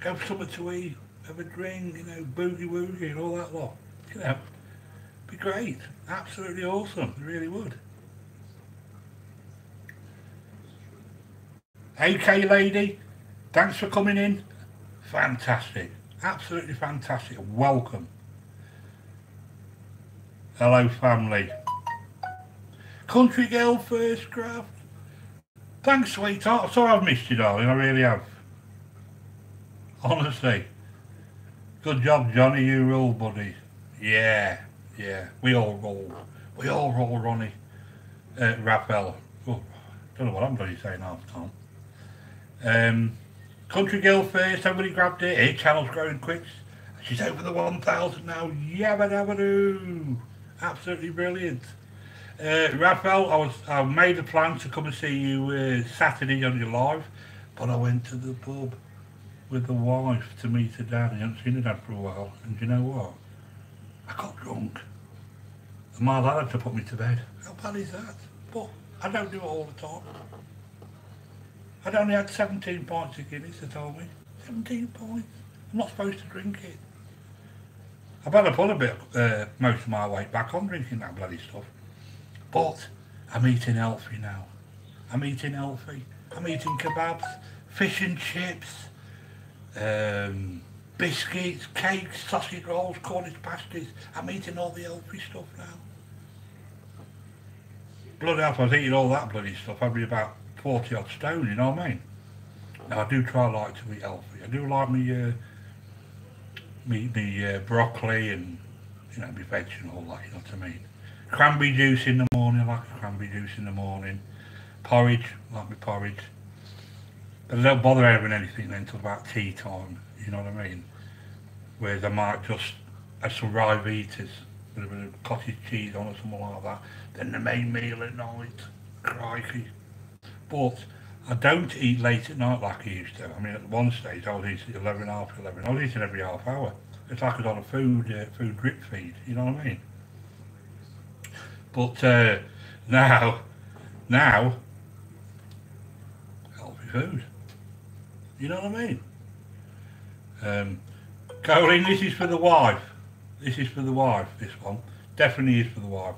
Go for something to eat, have a drink, you know, boogie woogie and all that lot. You know, be great. Absolutely awesome. It really would. AK lady, thanks for coming in. Fantastic. Absolutely fantastic. Welcome. Hello, family. Country girl first craft. Thanks, sweetheart. Sorry I've missed you, darling. I really have. Honestly. Good job, Johnny. You rule, buddy. Yeah, yeah. We all roll. We all roll, Ronnie. Uh, Raphael. Oh, don't know what I'm bloody saying half time. Um, Country Girl first. Everybody grabbed it. Her channel's growing quick. She's over the 1,000 now. Yabba dabba doo. Absolutely brilliant. Uh, Raphael, I was I made a plan to come and see you uh, Saturday on your live, but I went to the pub with the wife to meet her dad. I hadn't seen her dad for a while, and you know what? I got drunk. And my dad had to put me to bed. How bad is that? But I don't do it all the time. I'd only had 17 pints of Guinness, they told me. 17 pints. I'm not supposed to drink it. I better put a bit, uh, most of my weight back on drinking that bloody stuff. But I'm eating healthy now. I'm eating healthy. I'm eating kebabs, fish and chips, um, biscuits, cakes, sausage rolls, Cornish pasties. I'm eating all the healthy stuff now. Bloody hell, I was eating all that bloody stuff, I'd be about 40 odd stone, you know what I mean? Now, I do try like to eat healthy. I do like me, uh, me, me uh, broccoli and, you know, me veg and all that, you know what I mean? Cranberry juice in the morning, I like cranberry juice in the morning. Porridge, like my porridge. But I don't bother having anything then until about tea time, you know what I mean? Whereas I might just have some Ryvitas with a bit of cottage cheese on or something like that. Then the main meal at night, crikey. But I don't eat late at night like I used to. I mean, at one stage I was eating 11, half 11. I was eating every half hour. It's like I was on a food, uh, food drip feed, you know what I mean? But uh, now, now, healthy food. You know what I mean? Um, Colleen, this is for the wife. This is for the wife, this one. Definitely is for the wife.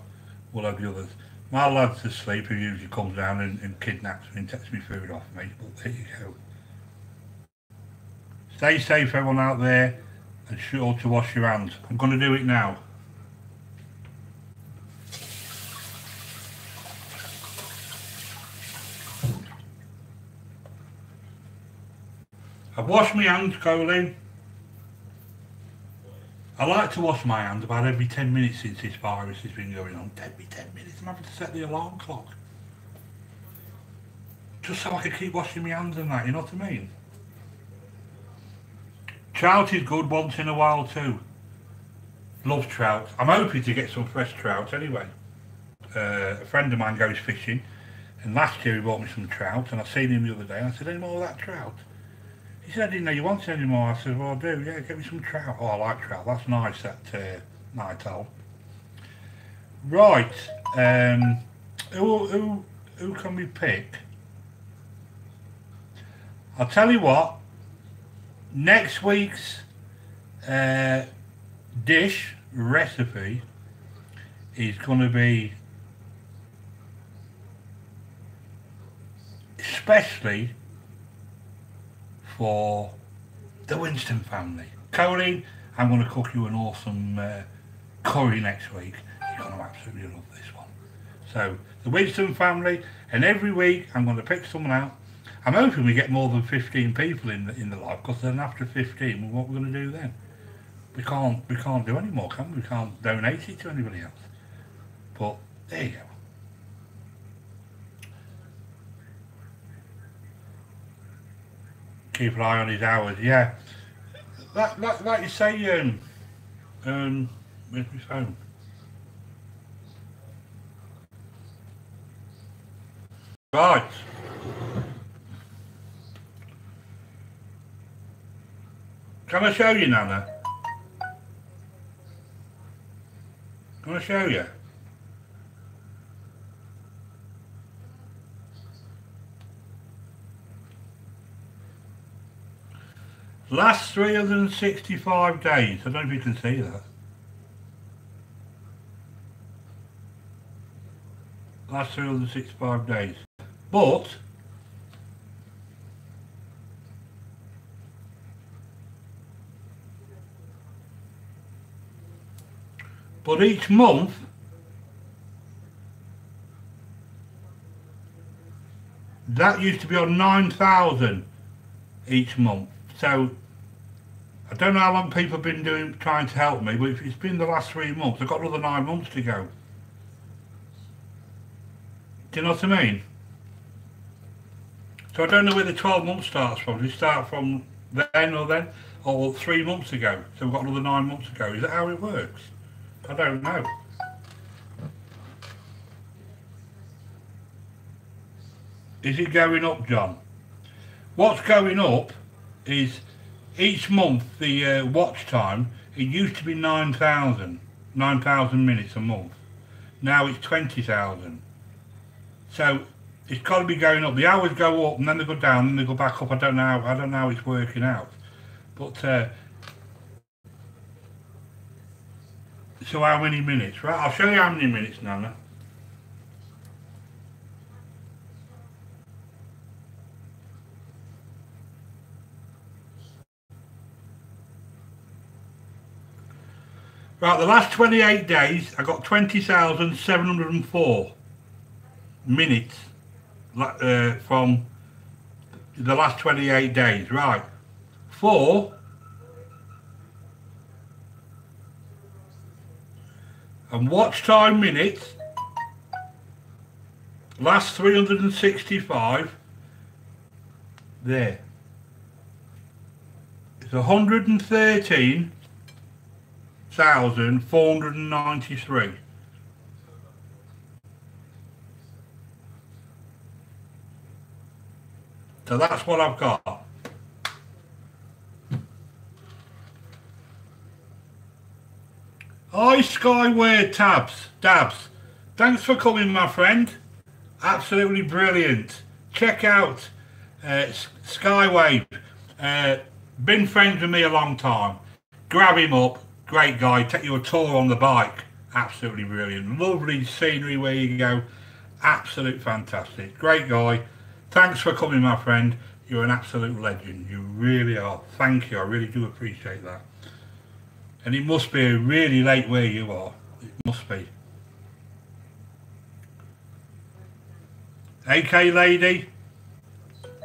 We'll have the others. My lad's asleep, who usually comes down and, and kidnaps me and takes me food off me. But there you go. Stay safe, everyone out there, and sure to wash your hands. I'm going to do it now. I've washed my hands, Colin. I like to wash my hands about every 10 minutes since this virus has been going on. Every 10 minutes, I'm having to set the alarm clock. Just so I can keep washing my hands and that, you know what I mean? Trout is good once in a while too. Love trout. I'm hoping to get some fresh trout anyway. Uh, a friend of mine goes fishing and last year he bought me some trout and I seen him the other day and I said, any more of that trout? He said, I didn't know you wanted any more. I said, well, I do. Yeah, get me some trout. Oh, I like trout. That's nice, that uh, night owl. Right. Um, who, who, who can we pick? I'll tell you what. Next week's uh, dish recipe is going to be especially for the Winston family. Colleen, I'm going to cook you an awesome uh, curry next week. You're going to absolutely love this one. So, the Winston family, and every week I'm going to pick someone out. I'm hoping we get more than 15 people in the, in the live, because then after 15, what we're going to do then? We can't, we can't do any more, can we? We can't donate it to anybody else. But, there you go. Keep an eye on his hours. Yeah, like, like, like you say, um, um, where's my phone? Right. Can I show you, Nana? Can I show you? Last 365 days. I don't know if you can see that. Last 365 days. But but each month that used to be on 9,000 each month. So I don't know how long people have been doing trying to help me, but it's been the last three months. I've got another nine months to go. Do you know what I mean? So I don't know where the 12 months starts from. Does it start from then or then? Or three months ago? So we've got another nine months to go. Is that how it works? I don't know. Is it going up, John? What's going up is each month the uh, watch time, it used to be 9,000, 9,000 minutes a month. Now it's 20,000. So it's got to be going up. The hours go up and then they go down and they go back up. I don't know. I don't know how it's working out. But uh, So how many minutes? Right, I'll show you how many minutes, Nana. Right, the last 28 days, I got 20,704 minutes uh, from the last 28 days. Right, four and watch time minutes last 365 there it's 113,493 so that's what I've got Hi Skywave Tabs, Dabs. Thanks for coming my friend. Absolutely brilliant. Check out uh, Skywave. Uh, been friends with me a long time. Grab him up. Great guy. Take you a tour on the bike. Absolutely brilliant. Lovely scenery where you go. Absolute fantastic. Great guy. Thanks for coming my friend. You're an absolute legend. You really are. Thank you. I really do appreciate that. And it must be really late where you are. It must be. AK lady,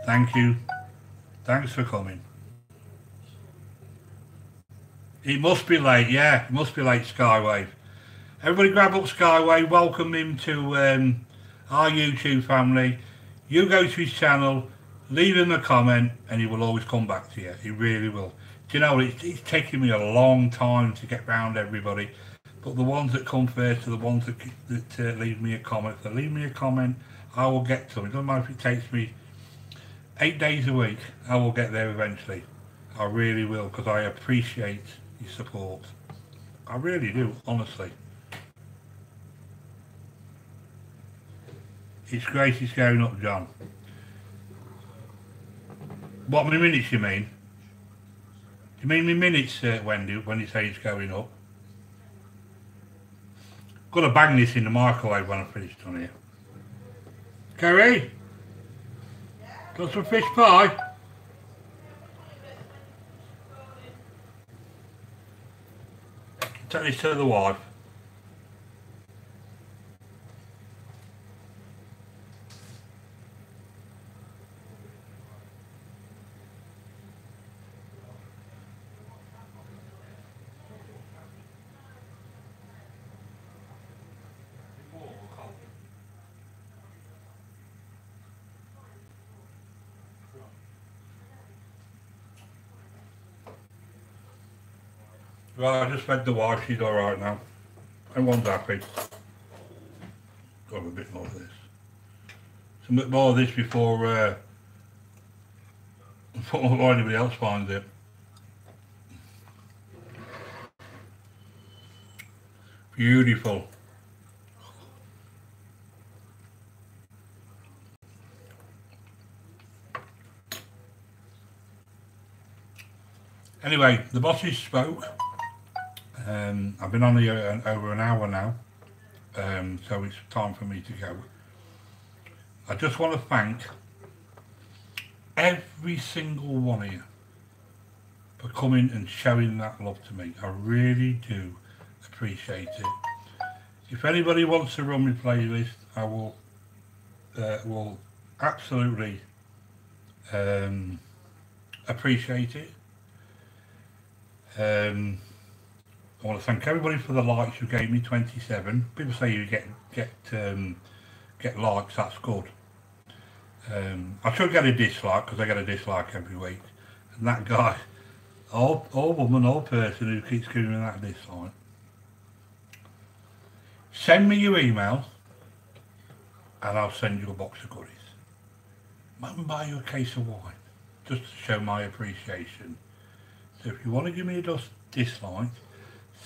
thank you. Thanks for coming. It must be late, yeah. It must be late, Skywave. Everybody grab up Skywave. Welcome him to um, our YouTube family. You go to his channel, leave him a comment, and he will always come back to you. He really will Do you know, it's, it's taken me a long time to get round everybody. But the ones that come first are the ones that, that uh, leave me a comment. If they leave me a comment, I will get to them. It doesn't matter if it takes me eight days a week, I will get there eventually. I really will, because I appreciate your support. I really do, honestly. It's great it's going up, John. What many minutes you mean? you mean me minutes, uh, Wendy, when you say it's going up? Got to bang this in the microwave when I finish on here. Kerry? Got some fish pie? Take this to the wife. Well, I just fed the wife, she's alright now. Everyone's happy. Got a bit more of this. Some bit more of this before, uh, before anybody else finds it. Beautiful. Anyway, the bosses spoke. Um, I've been on here an, over an hour now, um, so it's time for me to go. I just want to thank every single one of you for coming and showing that love to me. I really do appreciate it. If anybody wants to run my playlist, I will uh, will absolutely um, appreciate it. Um, I want to thank everybody for the likes you gave me, 27. People say you get get um, get likes, that's good. Um, I should get a dislike because I get a dislike every week. And that guy, old, old woman, old person who keeps giving me that dislike. Send me your email and I'll send you a box of goodies. Might even buy you a case of wine just to show my appreciation. So if you want to give me a dislike,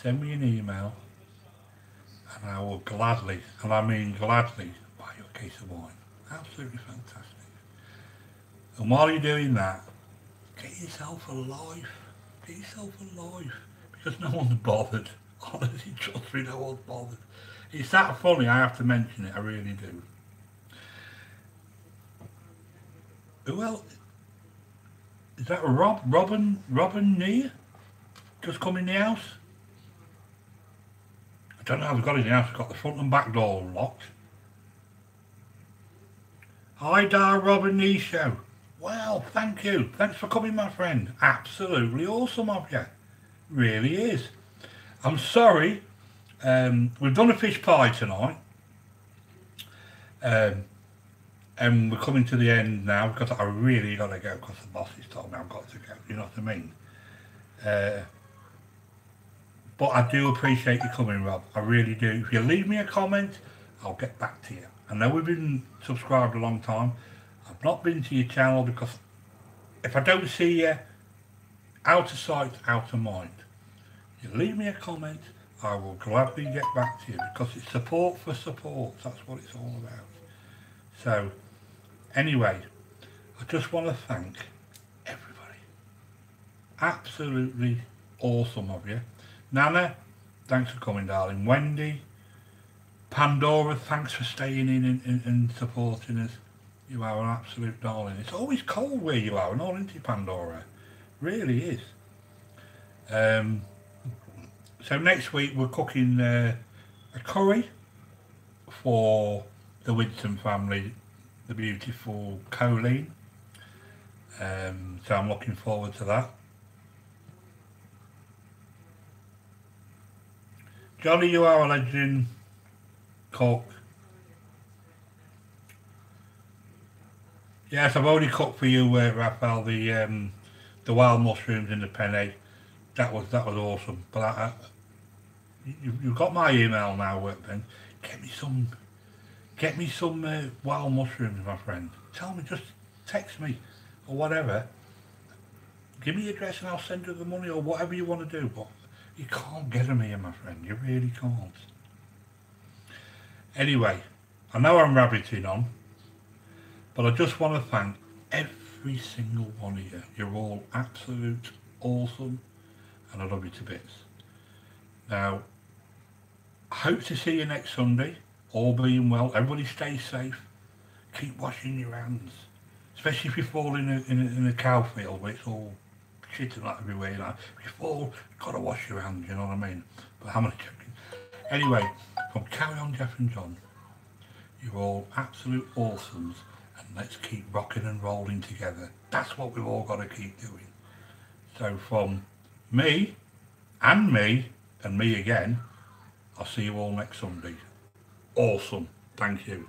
send me an email and I will gladly, and I mean gladly, buy you a case of wine. Absolutely fantastic. And while you're doing that, get yourself a life. Get yourself a life. Because no one's bothered. Honestly, trust me, no one's bothered. It's that funny, I have to mention it, I really do. Who else? Is that Rob, Robin, Robin Neer? Just come in the house? Don't know how they've got in the house, they've got the front and back door locked. Hi, Dar Robin Nee Show. Well, thank you. Thanks for coming, my friend. Absolutely awesome of you. Really is. I'm sorry. Um, we've done a fish pie tonight. Um, and we're coming to the end now because I really got to go because the boss has told me I've got to go. You know what I mean? Uh, but I do appreciate you coming, Rob. I really do. If you leave me a comment, I'll get back to you. I know we've been subscribed a long time. I've not been to your channel because if I don't see you, out of sight, out of mind. You leave me a comment, I will gladly get back to you because it's support for support. That's what it's all about. So, anyway, I just want to thank everybody. Absolutely awesome of you. Nana, thanks for coming, darling. Wendy, Pandora, thanks for staying in and, and, and supporting us. You are an absolute darling. It's always cold where you are, and all into Pandora. Really is. Um, so next week we're cooking uh, a curry for the Winston family, the beautiful Colleen. Um, so I'm looking forward to that. Johnny, you are a legend. Cook. Yes, I've already cooked for you, uh, Raphael, the um, the wild mushrooms in the penne. That was that was awesome. But I, I, you, you've got my email now, Ben. Get me some, get me some uh, wild mushrooms, my friend. Tell me, just text me or whatever. Give me your address and I'll send you the money or whatever you want to do. But you can't get them here, my friend. You really can't. Anyway, I know I'm rabbiting on, but I just want to thank every single one of you. You're all absolute awesome and I love you to bits. Now, I hope to see you next Sunday. All being well. Everybody stay safe. Keep washing your hands. Especially if you fall in a, in a, in a cow field where it's all shit and that everywhere. You know. If you fall, you've got to wash your hands, you know what I mean? But how many joking? Anyway, from Carry On Jeff and John, you're all absolute awesomes and let's keep rocking and rolling together. That's what we've all got to keep doing. So from me and me and me again, I'll see you all next Sunday. Awesome. Thank you.